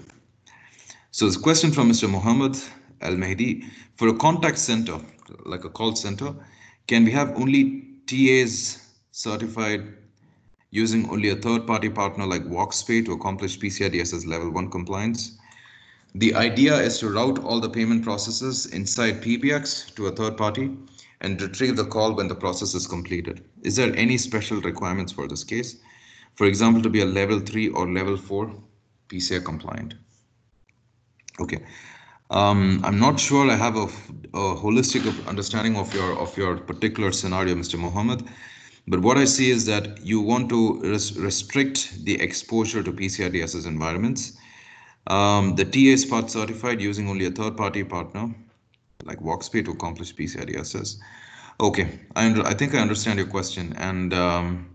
So this question from Mr. Muhammad Al Mahdi for a contact center, like a call center, can we have only TAs certified using only a third-party partner like VoxPay to accomplish PCI DSS level one compliance? The idea is to route all the payment processes inside PBX to a third party and retrieve the call when the process is completed. Is there any special requirements for this case? For example, to be a level three or level four PCI compliant. Okay. Um, I'm not sure I have a, a, holistic understanding of your of your particular scenario, Mr. Mohammed. But what I see is that you want to res restrict the exposure to PCI DSS environments. Um, the TA is part certified using only a third-party partner like VoxPay to accomplish PCI DSS. Okay, I, I think I understand your question. And um,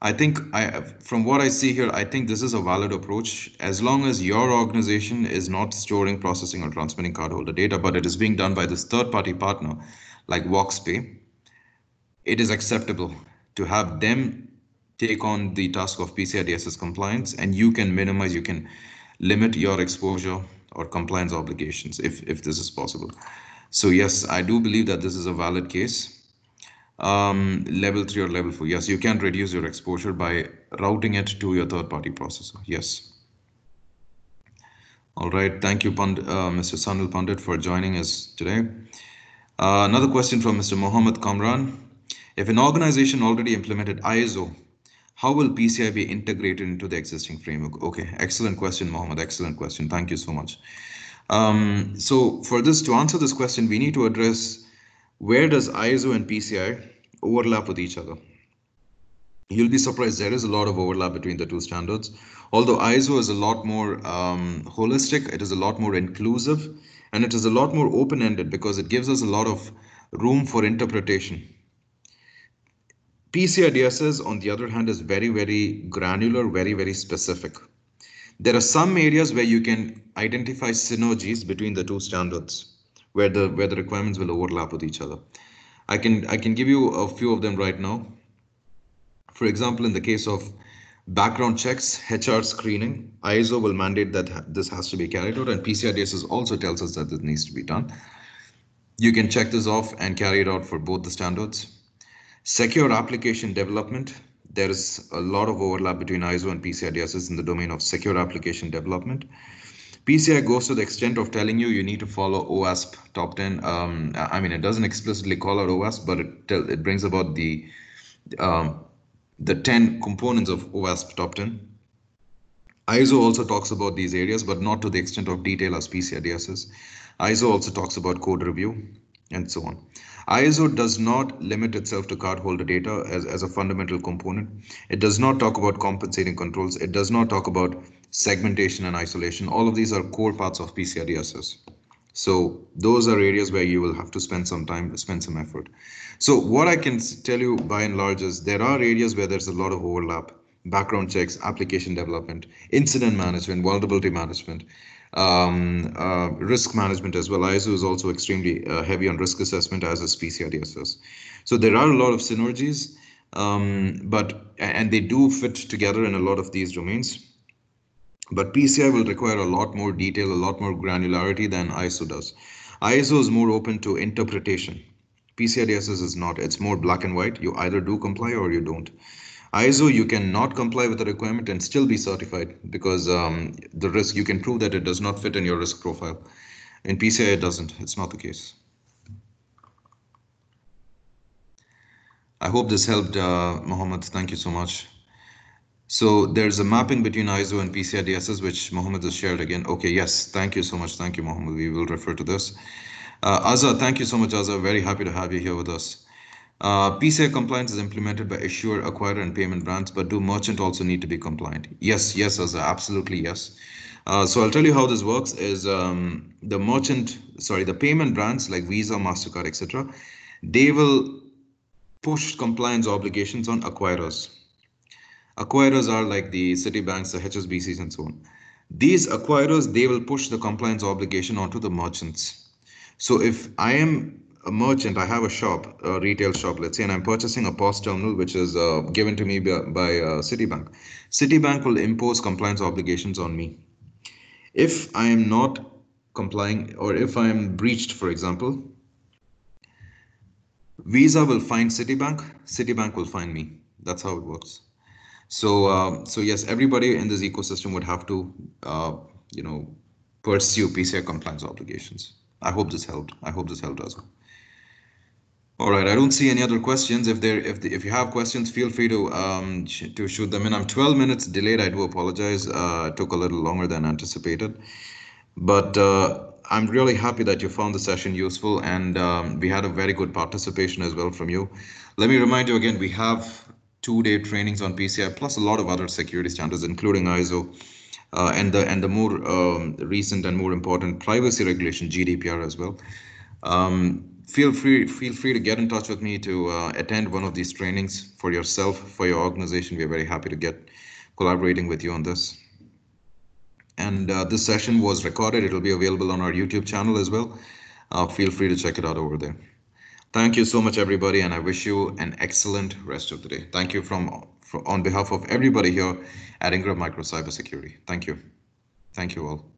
I think I, from what I see here, I think this is a valid approach as long as your organization is not storing, processing, or transmitting cardholder data, but it is being done by this third-party partner like VoxPay. It is acceptable to have them take on the task of PCI DSS compliance, and you can minimize, you can limit your exposure or compliance obligations if if this is possible. So yes, I do believe that this is a valid case um, level three or level four. Yes, you can reduce your exposure by routing it to your third party processor. Yes. All right. Thank you, uh, Mr. Sanil Pandit, for joining us today. Uh, another question from Mr. Mohammed Kamran. If an organization already implemented ISO, how will PCI be integrated into the existing framework? Okay, excellent question, Mohammed. Excellent question. Thank you so much. Um, so for this, to answer this question, we need to address where does ISO and PCI overlap with each other? You'll be surprised there is a lot of overlap between the two standards. Although ISO is a lot more um, holistic, it is a lot more inclusive, and it is a lot more open-ended because it gives us a lot of room for interpretation. PCI DSS, on the other hand, is very, very granular, very, very specific. There are some areas where you can identify synergies between the two standards where the where the requirements will overlap with each other. I can I can give you a few of them right now. For example, in the case of background checks, HR screening, ISO will mandate that this has to be carried out, and PCI also tells us that this needs to be done. You can check this off and carry it out for both the standards. Secure application development. There is a lot of overlap between ISO and PCI DSS in the domain of secure application development. PCI goes to the extent of telling you you need to follow OWASP top 10. Um, I mean, it doesn't explicitly call out OWASP, but it it brings about the um, the 10 components of OWASP top 10. ISO also talks about these areas, but not to the extent of detail as PCI DSS. ISO also talks about code review and so on. ISO does not limit itself to cardholder data as, as a fundamental component. It does not talk about compensating controls. It does not talk about segmentation and isolation. All of these are core parts of PCI DSS. So those are areas where you will have to spend some time, spend some effort. So what I can tell you by and large is there are areas where there's a lot of overlap, background checks, application development, incident management, vulnerability management, um, uh, risk management as well. ISO is also extremely uh, heavy on risk assessment as is PCI DSS. So there are a lot of synergies, um, but and they do fit together in a lot of these domains. But PCI will require a lot more detail, a lot more granularity than ISO does. ISO is more open to interpretation. PCI DSS is not. It's more black and white. You either do comply or you don't. ISO, you cannot comply with the requirement and still be certified because um, the risk, you can prove that it does not fit in your risk profile. In PCI, it doesn't. It's not the case. I hope this helped, uh, Mohammed. Thank you so much. So there's a mapping between ISO and PCI DSS, which Mohammed has shared again. Okay, yes, thank you so much. Thank you, Mohammed. We will refer to this. Uh, Azza, thank you so much, Azza. Very happy to have you here with us. Uh, PCI compliance is implemented by issuer, acquirer, and payment brands, but do merchant also need to be compliant? Yes, yes, Azza, absolutely yes. Uh, so I'll tell you how this works is um, the merchant, sorry, the payment brands like Visa, MasterCard, etc. They will push compliance obligations on acquirers. Acquirers are like the Citibanks, the HSBCs, and so on. These acquirers, they will push the compliance obligation onto the merchants. So if I am a merchant, I have a shop, a retail shop, let's say, and I'm purchasing a POS terminal, which is uh, given to me by, by uh, Citibank. Citibank will impose compliance obligations on me. If I am not complying or if I am breached, for example, Visa will find Citibank, Citibank will find me. That's how it works. So, uh, so yes, everybody in this ecosystem would have to, uh, you know, pursue PCI compliance obligations. I hope this helped. I hope this helped as well. All right, I don't see any other questions. If there, if the, if you have questions, feel free to um to shoot them in. I'm 12 minutes delayed. I do apologize. Uh, it took a little longer than anticipated, but uh, I'm really happy that you found the session useful, and um, we had a very good participation as well from you. Let me remind you again, we have two-day trainings on PCI, plus a lot of other security standards, including ISO, uh, and the and the more um, recent and more important privacy regulation, GDPR as well. Um, feel free feel free to get in touch with me to uh, attend one of these trainings for yourself for your organization. We're very happy to get collaborating with you on this. And uh, this session was recorded. It'll be available on our YouTube channel as well. Uh, feel free to check it out over there. Thank you so much, everybody, and I wish you an excellent rest of the day. Thank you from, from on behalf of everybody here at Ingram Micro Cybersecurity. Thank you. Thank you all.